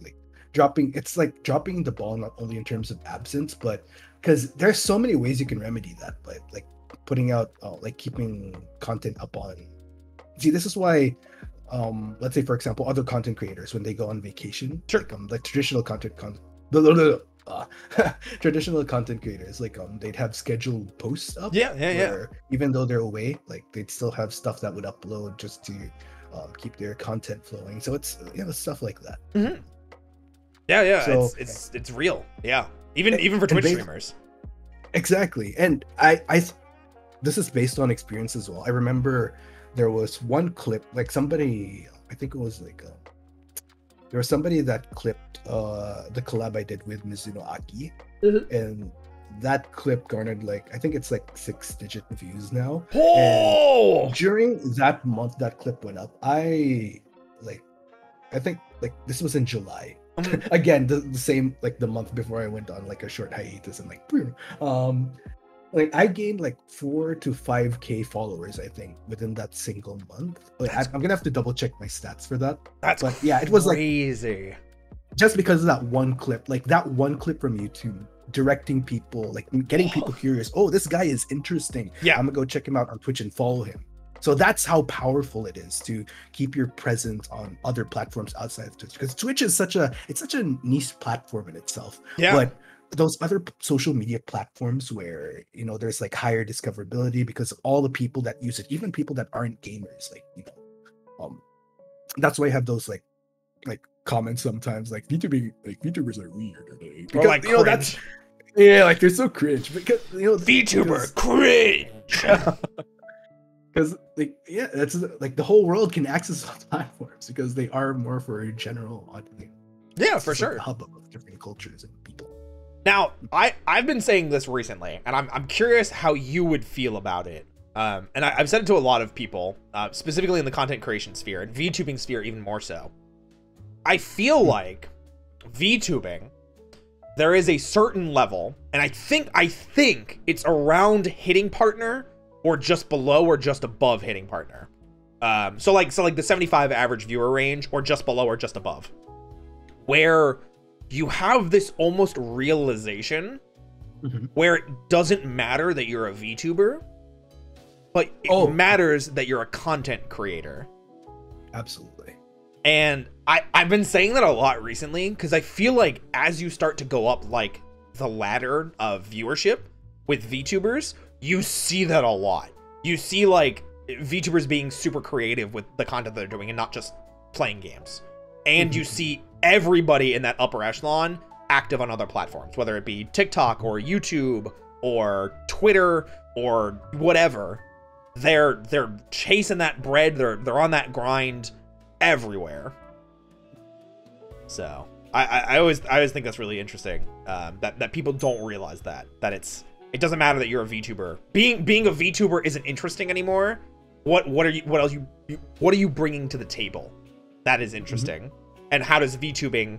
like dropping. It's like dropping the ball not only in terms of absence, but because there's so many ways you can remedy that. But like putting out, uh, like keeping content up on. See, this is why. Um, let's say for example, other content creators when they go on vacation, Sure. like um, like traditional content con- blah, blah, blah, blah, uh, <laughs> traditional content creators like um they'd have scheduled posts up yeah, yeah, yeah. even though they're away, like they'd still have stuff that would upload just to um, keep their content flowing. So it's you know stuff like that. hmm Yeah, yeah. So- it's, it's it's real. Yeah. Even And- even for Twitch bas- streamers. Exactly, and I I this is based on experience as well. I remember there was one clip like somebody I think it was like uh, there was somebody that clipped uh the collab I did with Mizuno Aki, Mhm. and that clip garnered like I think it's like six digit views now. Oh, during that month that clip went up i like i think like this was in july Mhm. <laughs> again the, the same like the month before i went on like a short hiatus and like <laughs> um like i gained like four to five k followers i think within that single month but I, I'm gonna have to double check my stats for that that's but yeah, it was like- crazy. just because of that one clip like that one clip from youtube directing people like getting people oh. curious oh this guy is interesting Yeah. i'm gonna go check him out on twitch and follow him so that's how powerful it is to keep your presence on other platforms outside of twitch because twitch is such a it's such a niche platform in itself Yeah. but those other social media platforms where you know there's like higher discoverability because of all the people that use it even people that aren't gamers like you know um that's why i have those like like comments sometimes like VTuber like VTubers are weird like, Or like you know that's yeah like they're so cringe because you know VTuber cringe. <laughs> because like yeah that's like the whole world can access those <laughs> platforms because they are more for a general audience yeah, for like, sure. a hub of different cultures and Now, I I've been saying this recently, and I'm I'm curious how you would feel about it. Um, and I, I've said it to a lot of people, uh, specifically in the content creation sphere and VTubing sphere even more so. I feel like VTubing, there is a certain level, and I think I think it's around hitting partner or just below or just above hitting partner. Um, so like so like the 75 average viewer range, or just below or just above, where you have this almost realization Mhm. where it doesn't matter that you're a VTuber, but it Oh. matters that you're a content creator. absolutely And I, I've been saying that a lot recently because I feel like as you start to go up like the ladder of viewership with VTubers, you see that a lot. You see like VTubers being super creative with the content they're doing and not just playing games. And you see everybody in that upper echelon active on other platforms, whether it be TikTok or YouTube or Twitter or whatever. They're they're chasing that bread. They're they're on that grind everywhere. So I, I, I always I always think that's really interesting. Um, that that people don't realize that that it's it doesn't matter that you're a VTuber. Being being a VTuber isn't interesting anymore. What what are you what else you what are you bringing to the table? That is interesting. And how does VTubing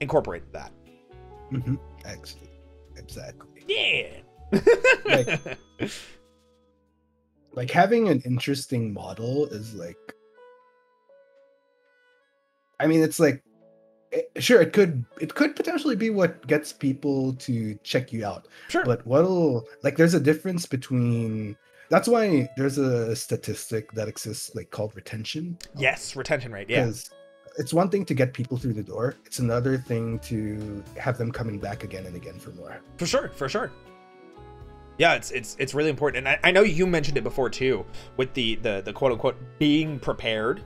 incorporate that? Mhm. Actually, exactly. Yeah. Like- <laughs> like having an interesting model is like i mean it's like it, sure it could it could potentially be what gets people to check you out sure. but what'll like there's a difference between that's why there's a statistic that exists like called retention yes, retention rate. Yeah. because it's one thing to get people through the door it's another thing to have them coming back again and again for more For sure, for sure. Yeah, it's it's it's really important, and I, I know you mentioned it before too, with the the the quote unquote being prepared,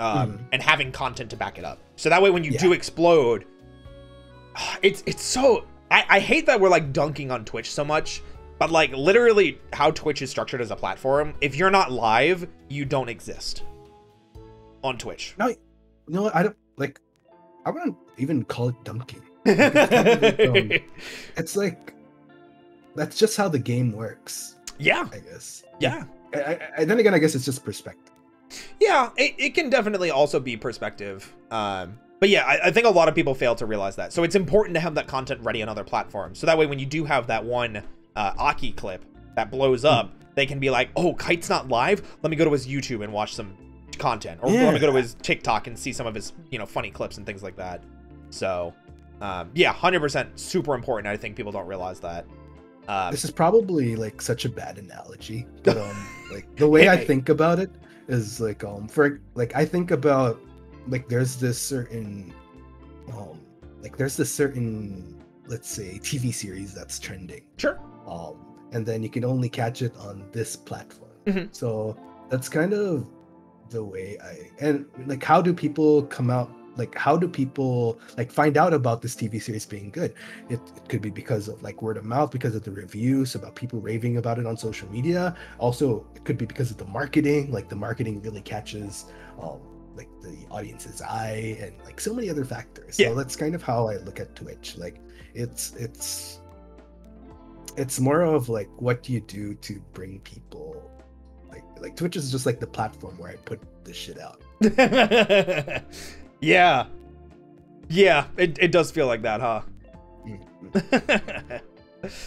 um, Mhm. and having content to back it up. So that way, when you Yeah. do explode, it's it's so I I hate that we're like dunking on Twitch so much, but like literally how Twitch is structured as a platform, if you're not live, you don't exist on Twitch. No, you know what i don't like i wouldn't even call it dunking probably, <laughs> it's like that's just how the game works yeah, i guess yeah. I, I, I- then again i guess it's just perspective Yeah, it, it can definitely also be perspective. Um, but yeah, I, I think a lot of people fail to realize that. So it's important to have that content ready on other platforms. So that way, when you do have that one uh, Aki clip that blows up, they can be like, oh, Kite's not live. Let me go to his YouTube and watch some content. Or let me go to his TikTok and see some of his, you know, funny clips and things like that. So, um, yeah, 100% super important. I think people don't realize that. Um, this is probably like such a bad analogy but um <laughs> like the way i think about it is like um for like i think about like there's this certain um like there's this certain let's say tv series that's trending sure. Um and then you can only catch it on this platform. Mhm. so that's kind of the way i and like how do people come out like how do people like find out about this tv series being good? It, it could be because of like word of mouth because of the reviews about people raving about it on social media. Also it could be because of the marketing like the marketing really catches um like the audience's eye and like so many other factors. Yeah. so that's kind of how i look at twitch. Like it's it's it's more of like what do you do to bring people like like twitch is just like the platform where i put this shit out <laughs> yeah. Yeah, it, it does feel like that, huh? Mm.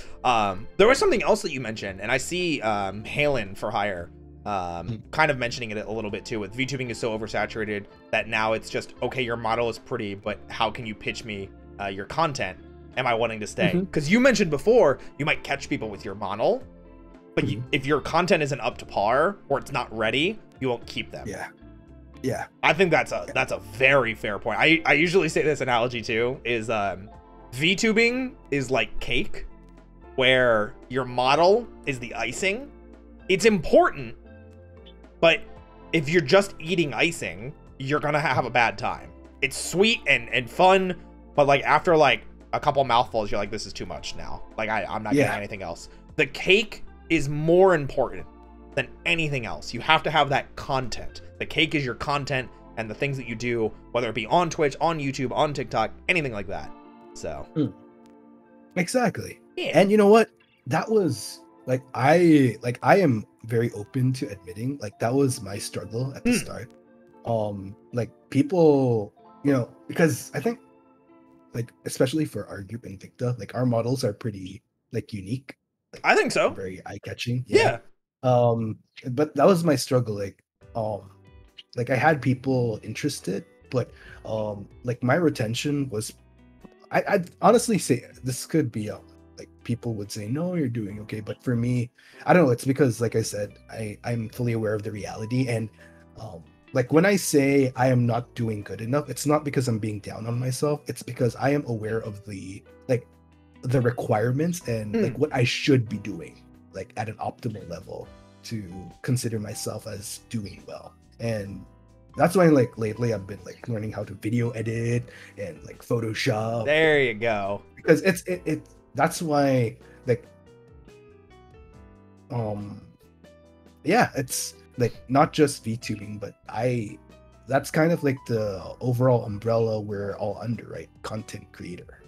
<laughs> um, there was something else that you mentioned, and I see um, Halen for hire um, Hmm. kind of mentioning it a little bit too. With VTubing is so oversaturated that now it's just okay. Your model is pretty, but how can you pitch me uh, your content? Am I wanting to stay? Mhm. Because you mentioned before you might catch people with your model, but you, Mhm. if your content isn't up to par or it's not ready, you won't keep them. yeah yeah I think that's a that's a very fair point. I, I usually say this analogy too is um VTubing is like cake where your model is the icing. It's important, but if you're just eating icing, you're gonna have a bad time. It's sweet and, and fun, but like after like a couple mouthfuls, you're like, this is too much now. Like I, I'm not Yeah. getting anything else. The cake is more important than anything else. You have to have that content. The cake is your content and the things that you do, whether it be on Twitch, on YouTube, on TikTok, anything like that. So exactly yeah, and you know what that was like i like i am very open to admitting like that was my struggle at the Hmm. start um like people you know because i think like especially for our group invicta like our models are pretty like unique I think so. very eye-catching Yeah. um but that was my struggle like um like i had people interested but um like my retention was i i'd honestly say this could be um like people would say no you're doing okay but for me i don't know it's because like i said i i'm fully aware of the reality and um like when i say i am not doing good enough it's not because i'm being down on myself. It's because i am aware of the like the requirements and like what i should be doing like at an optimal level to consider myself as doing well. And that's why like lately i've been like learning how to video edit and like photoshop. There you go. because it's it, it that's why like um yeah it's like not just vtubing but i that's kind of like the overall umbrella we're all under right content creator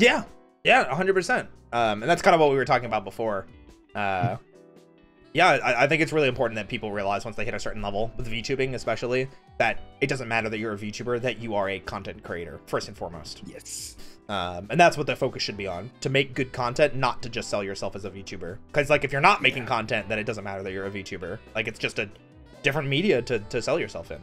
Yeah. Yeah, 100%. Um, and that's kind of what we were talking about before. Uh, <laughs> yeah, I, I, think it's really important that people realize once they hit a certain level with VTubing, especially, that it doesn't matter that you're a VTuber, that you are a content creator first and foremost. Yes. Um, and that's what the focus should be on to make good content, not to just sell yourself as a VTuber. Because like if you're not making yeah. content, then it doesn't matter that you're a VTuber. Like it's just a different media to, to sell yourself in.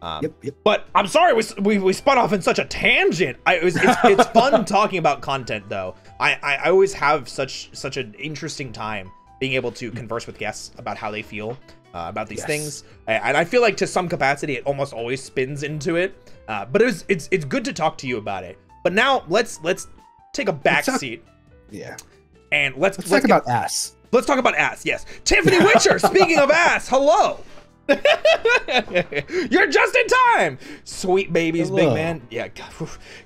Um, yep, yep. But I'm sorry, we, we, we spun off in such a tangent. I, it was, it's, it's fun <laughs> talking about content though. I, I, I always have such such an interesting time being able to converse with guests about how they feel uh, about these yes. things. And I feel like to some capacity, it almost always spins into it. Uh, but it was, it's it's good to talk to you about it. But now let's let's take a back talk, seat. Yeah. And let's, let's, let's talk get, about ass. Let's talk about ass. Yes, Tiffany Witcher. <laughs> speaking of ass, hello. <laughs> You're just in time, sweet babies, hello. big man. Yeah,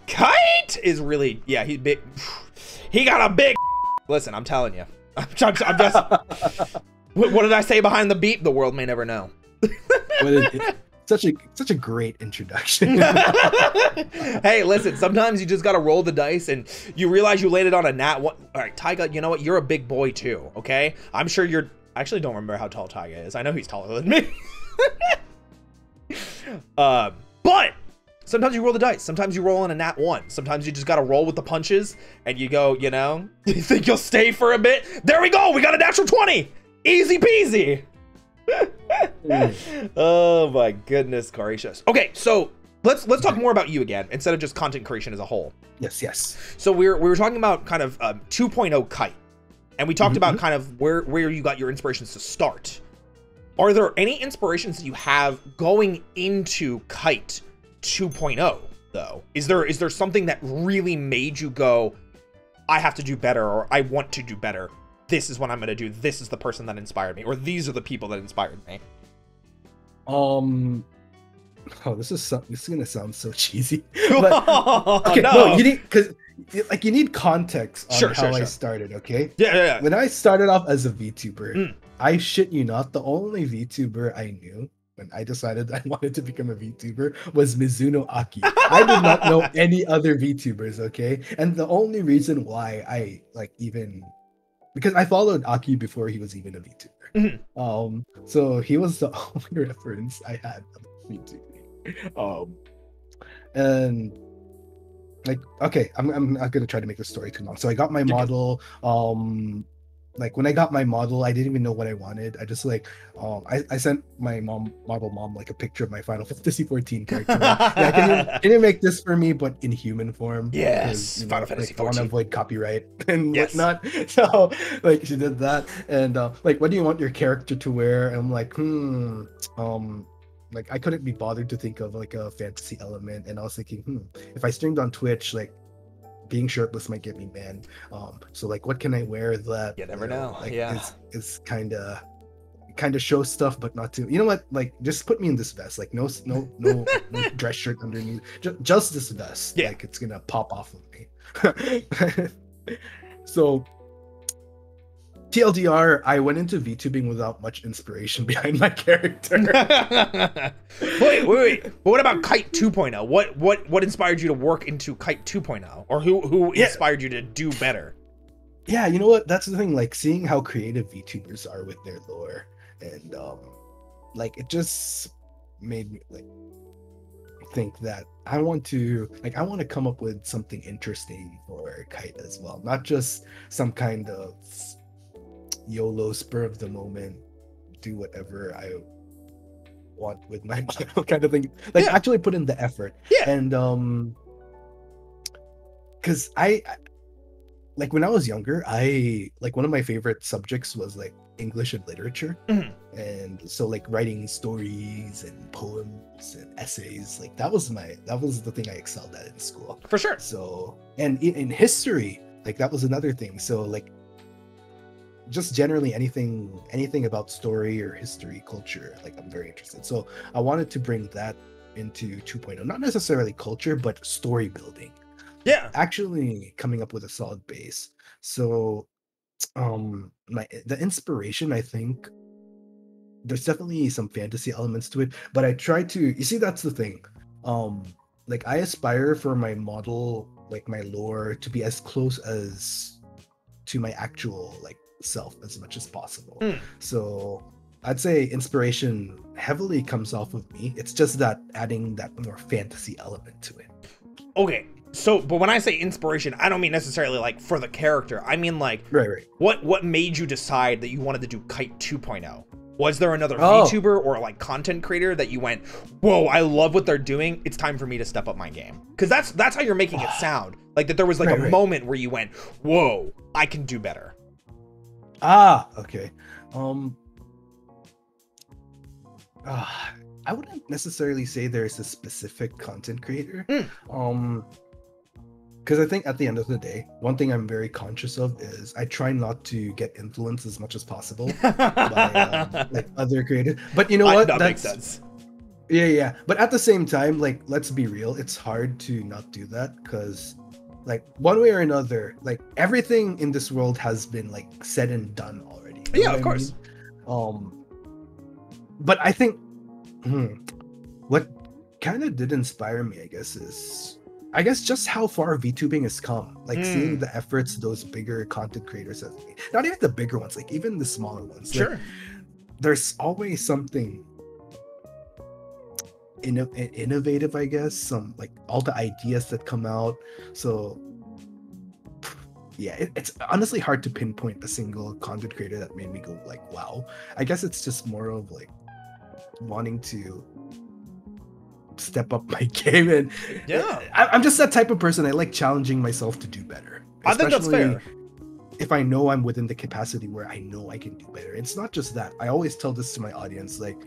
Kite is really yeah. He's big. He got a big. <laughs> Listen, I'm telling you. I'm, I'm, I'm just. what, what, did I say behind the beat? The world may never know. Such a such a great introduction. <laughs> <laughs> hey, listen. Sometimes you just gotta roll the dice, and you realize you landed on a nat one. All right, Taiga. You know what? You're a big boy too. Okay, I'm sure you're. I actually don't remember how tall Taiga is. I know he's taller than me. uh, <laughs> but Sometimes you roll the dice. Sometimes you roll on a nat one. Sometimes you just gotta roll with the punches and you go, you know, you think you'll stay for a bit? There we go. We got a natural 20. Easy peasy. <laughs> oh my goodness gracious. Okay, so let's let's talk more about you again instead of just content creation as a whole. Yes, yes. So we are we were talking about kind of um, 2.0 kite, and we talked mm-hmm. about kind of where where you got your inspirations to start. Are there any inspirations that you have going into kite 2.0 though? Is there is there something that really made you go, I have to do better or I want to do better? This is what I'm going to do. This is the person that inspired me or these are the people that inspired me. Um Oh, this is so, this is gonna sound so cheesy. <laughs> <laughs> But, okay, no. no, you need because like you need context on sure, how sure, sure. I started. Okay. Yeah, yeah, yeah. When I started off as a VTuber, mm. I shit you not, the only VTuber I knew when I decided I <laughs> wanted to become a VTuber was Mizuno Aki. I did not know any other VTubers, okay? And the only reason why I like even because I followed Aki before he was even a VTuber. Mm-hmm. Um, so he was the <laughs> only reference I had of VTuber. Um, and like okay, I'm I'm not gonna try to make the story too long. So I got my model. Um, like when I got my model, I didn't even know what I wanted. I just like um I, I sent my mom model mom like a picture of my Final <laughs> Fantasy 14 character. yeah, can you, can you make this for me but in human form? Yes, you know, Final Fantasy like, 14. I want to avoid copyright <laughs> and yes. whatnot. <laughs> So like she did that and uh, like what do you want your character to wear? And I'm like, hmm, um like I couldn't be bothered to think of like a fantasy element and I was thinking, hmm, if I streamed on Twitch, like being shirtless might get me banned. Um, so like, what can I wear that you never you know, know. Like, yeah, is, is kind of kind of show stuff, but not too. You know what? Like, just put me in this vest. Like, no, no, <laughs> no, no dress shirt underneath. Just, just this vest. Yeah. Like, it's gonna pop off of me. <laughs> <laughs> so TLDR, I went into VTubing without much inspiration <laughs> behind my character. <laughs> wait, wait, wait. But what about Kite 2.0? What what what inspired you to work into Kite 2.0? Or who who yeah. inspired you to do better? Yeah, you know what? That's the thing. Like seeing how creative VTubers are with their lore, and um, like it just made me like think that I want to like I want to come up with something interesting for Kite as well, not just some kind of YOLO spur of the moment, do whatever I want with my <laughs> model kind of thing. Like yeah. actually put in the effort. Yeah. And um because I like when I was younger, I like one of my favorite subjects was like English and literature. Mm-hmm. And so like writing stories and poems and essays, like that was my that was the thing I excelled at in school. For sure. So and in, in history, like that was another thing. So like just generally anything anything about story or history culture like i'm very interested. So i wanted to bring that into 2.0 not necessarily culture but story building. Yeah. Actually coming up with a solid base. So um my the inspiration i think there's definitely some fantasy elements to it but i try to you see that's the thing. Um like i aspire for my model like my lore to be as close as to my actual like self as much as possible. Mm. So I'd say inspiration heavily comes off of me. It's just that adding that more fantasy element to it. Okay. So, but when I say inspiration, I don't mean necessarily like for the character. I mean like Right, right. what what made you decide that you wanted to do Kite 2.0? Was there another Oh. VTuber or like content creator that you went, "Whoa, I love what they're doing. It's time for me to step up my game." Cuz that's that's how you're making it <sighs> sound. Like that there was like Right, a right. moment where you went, "Whoa, I can do better." Ah, okay. Um ah, I wouldn't necessarily say there's a specific content creator. Mm. Um because I think at the end of the day, one thing I'm very conscious of is I try not to get influenced as much as possible by um, like <laughs> other creators. But you know what? that makes sense. Yeah, yeah. But at the same time, like, let's be real, it's hard to not do that because, like, one way or another, like, everything in this world has been, like, said and done already. You know Yeah, of course. mean? Um, but I think hmm, what kind of did inspire me, I guess, is I guess just how far VTubing has come. Like seeing Hmm. the efforts those bigger content creators have made. Not even the bigger ones, like even the smaller ones. Like, Sure. there's always something inno- innovative i guess some like all the ideas that come out so yeah it, it's honestly hard to pinpoint a single content creator that made me go like wow i guess it's just more of like wanting to step up my <laughs> game and Yeah. I, i'm just that type of person i like challenging myself to do better I think that's fair. if I know I'm within the capacity where I know I can do better. It's not just that. I always tell this to my audience like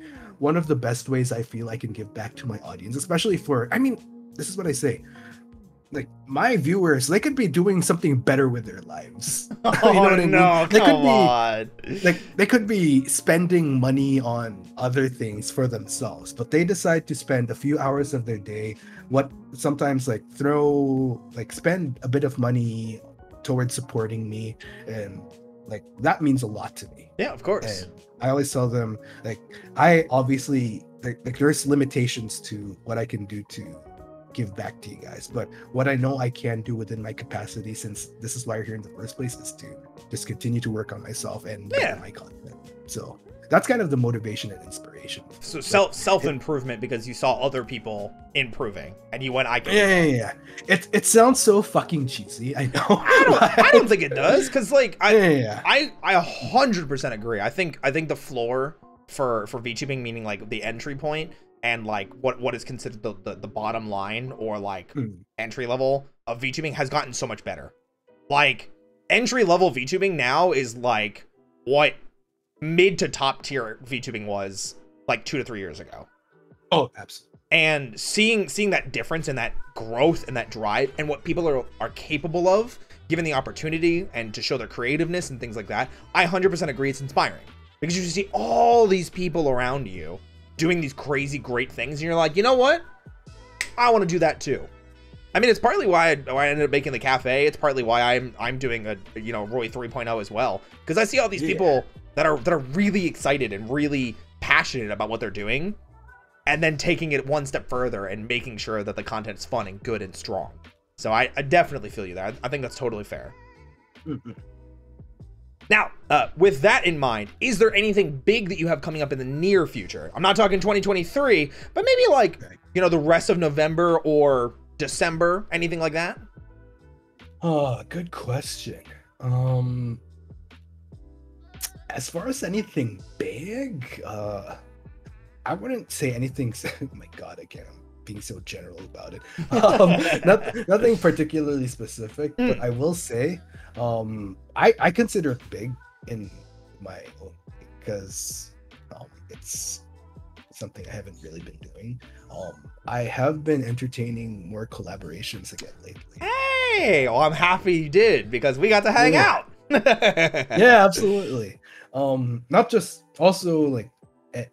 one of the best ways I feel I can give back to my audience, especially for I mean, this is what I say. Like my viewers, they could be doing something better with their lives. Oh <laughs> You know oh, what I mean? They could be- on. Like they could be spending money on other things for themselves, but they decide to spend a few hours of their day, what sometimes like throw like spend a bit of money towards supporting me and like that means a lot to me. Yeah, of course. And I always tell them like I obviously like, like there's limitations to what I can do to give back to you guys, but what I know I can do within my capacity, since this is why you're here in the first place, is to just continue to work on myself and Yeah. my content. So that's kind of the motivation and inspiration. So self self improvement because you saw other people improving and you went, I can. Yeah, yeah, yeah. It it sounds so fucking cheesy. I know. I don't. <laughs> I don't think it does because like I yeah, yeah, yeah. I I a hundred percent agree. I think I think the floor for for VTubing, meaning like the entry point and like what what is considered the the, the bottom line or like Mm. entry level of VTubing has gotten so much better. Like entry level VTubing now is like what mid to top tier VTubing was like two to three years ago. Oh, absolutely. and seeing seeing that difference and that growth and that drive and what people are are capable of given the opportunity and to show their creativeness and things like that i 100% agree it's inspiring. Because you see all these people around you doing these crazy great things and you're like you know what? I want to do that too. I mean it's partly why I, why I ended up making the cafe. It's partly why i'm i'm doing a you know roy 3.0 as well. Because i see all these Yeah. people that are that are really excited and really passionate about what they're doing and then taking it one step further and making sure that the content's fun and good and strong. So I, I definitely feel you there. I, I think that's totally fair. Mhm. Now, uh, with that in mind, is there anything big that you have coming up in the near future? I'm not talking 2023, but maybe like, you know, the rest of November or December, anything like that? Oh, good question. Um as far as anything big, uh I wouldn't say anything <laughs> oh my god, again, I'm being so general about it. <laughs> Um not, nothing particularly specific, but I will say um I I consider it big in my own because um it's something I haven't really been doing. Um I have been entertaining more collaborations again lately. Hey, well, I'm happy you did because we got to hang Yeah. out. <laughs> yeah absolutely um not just also like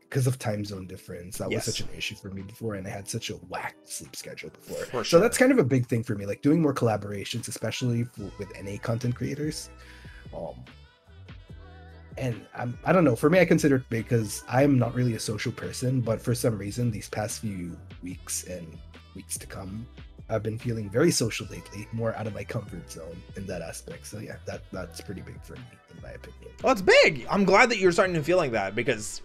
because of time zone difference that Yes. was such an issue for me before and i had such a whack sleep schedule before For so that's kind of a big thing for me like doing more collaborations especially for, with na content creators um and I'm, I don't know. For me, I consider it because I'm not really a social person, but for some reason, these past few weeks and weeks to come, I've been feeling very social lately, more out of my comfort zone in that aspect. So yeah, that that's pretty big for me, in my opinion. Well, it's big. I'm glad that you're starting to feel like that because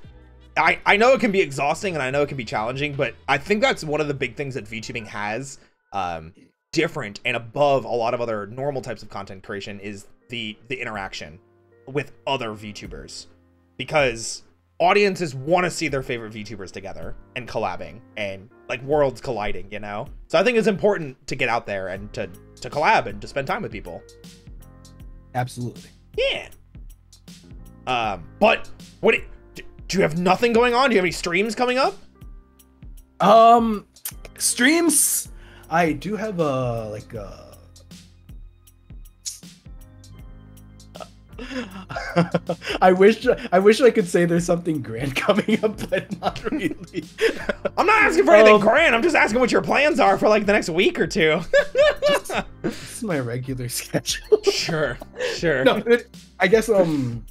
I, I know it can be exhausting and I know it can be challenging, but I think that's one of the big things that VTubing has um, different and above a lot of other normal types of content creation is the the interaction with other VTubers because audiences want to see their favorite VTubers together and collabing and like worlds colliding, you know? So I think it's important to get out there and to to collab and to spend time with people. Absolutely. Yeah. Um, but what do you have nothing going on? Do you have any streams coming up? Um streams I do have a like a <laughs> I wish I wish I could say there's something grand <laughs> coming up, but not really. <laughs> I'm not asking for anything um, grand. I'm just asking what your plans are for like the next week or two. just, this is my regular schedule. sure, sure. No, it, I guess um,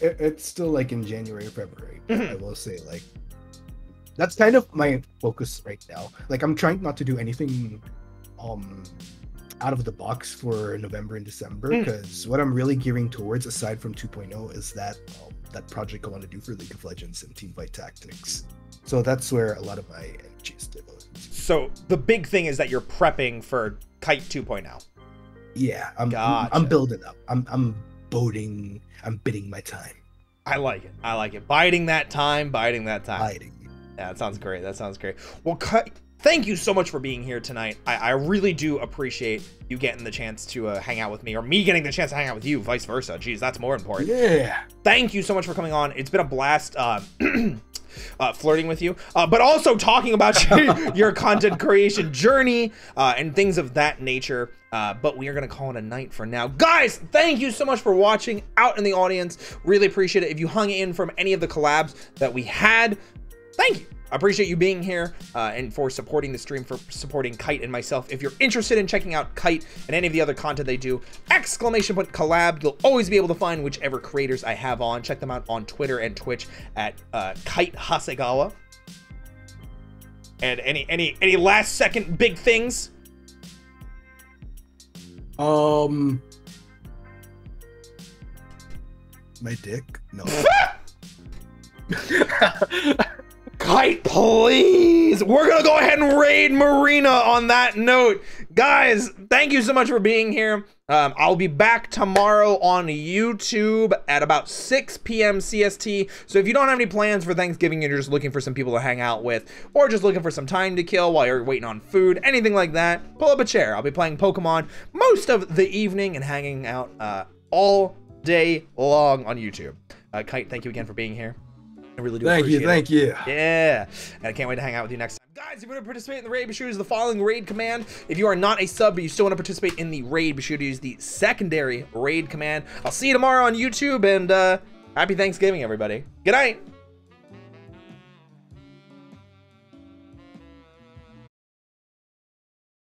it, it's still like in January, or February. Mm-hmm. I will say like that's kind of my focus right now. Like I'm trying not to do anything um out of the box for November and December because mm. what I'm really gearing towards, aside from 2.0, is that um, that project I want to do for League of Legends and Teamfight Tactics. So that's where a lot of my energy is devoted. So the big thing is that you're prepping for Kite 2.0. Yeah, I'm, gotcha. I'm, I'm building up. I'm I'm boating. I'm bidding my time. I like it. I like it. Biding that time. Biding that time. Biding. Yeah, that sounds great. That sounds great. Well, Kite thank you so much for being here tonight. I, I really do appreciate you getting the chance to uh, hang out with me, or me getting the chance to hang out with you, vice versa. Jeez, that's more important. Yeah. Thank you so much for coming on. It's been a blast. Uh, <clears throat> uh, flirting with you, uh, but also talking about <laughs> your, your content creation journey uh, and things of that nature. Uh, but we are going to call it a night for now. Guys, thank you so much for watching out in the audience. Really appreciate it. If you hung in from any of the collabs that we had, thank you. I appreciate you being here uh, and for supporting the stream, for supporting Kite and myself. If you're interested in checking out Kite and any of the other content they do, exclamation point collab. You'll always be able to find whichever creators I have on. Check them out on Twitter and Twitch at uh, Kite Hasegawa. And any any any last second big things? Um, my dick. No. <laughs> <laughs> Kite, please. We're to go ahead and raid Marina on that note. Guys, thank you so much for being here. Um, I'll be back tomorrow on YouTube at about 6 p.m. CST. So if you don't have any plans for Thanksgiving and you're just looking for some people to hang out with, or just looking for some time to kill while you're waiting on food, anything like that, pull up a chair. I'll be playing Pokemon most of the evening and hanging out uh, all day long on YouTube. Uh, Kite, thank you again for being here. I really do. Thank you, thank you. Yeah, and I can't wait to hang out with you next time, guys. If you want to participate in the raid, be sure to use the following raid command. If you are not a sub, but you still want to participate in the raid, be sure to use the secondary raid command. I'll see you tomorrow on YouTube, and uh, happy Thanksgiving, everybody. Good night.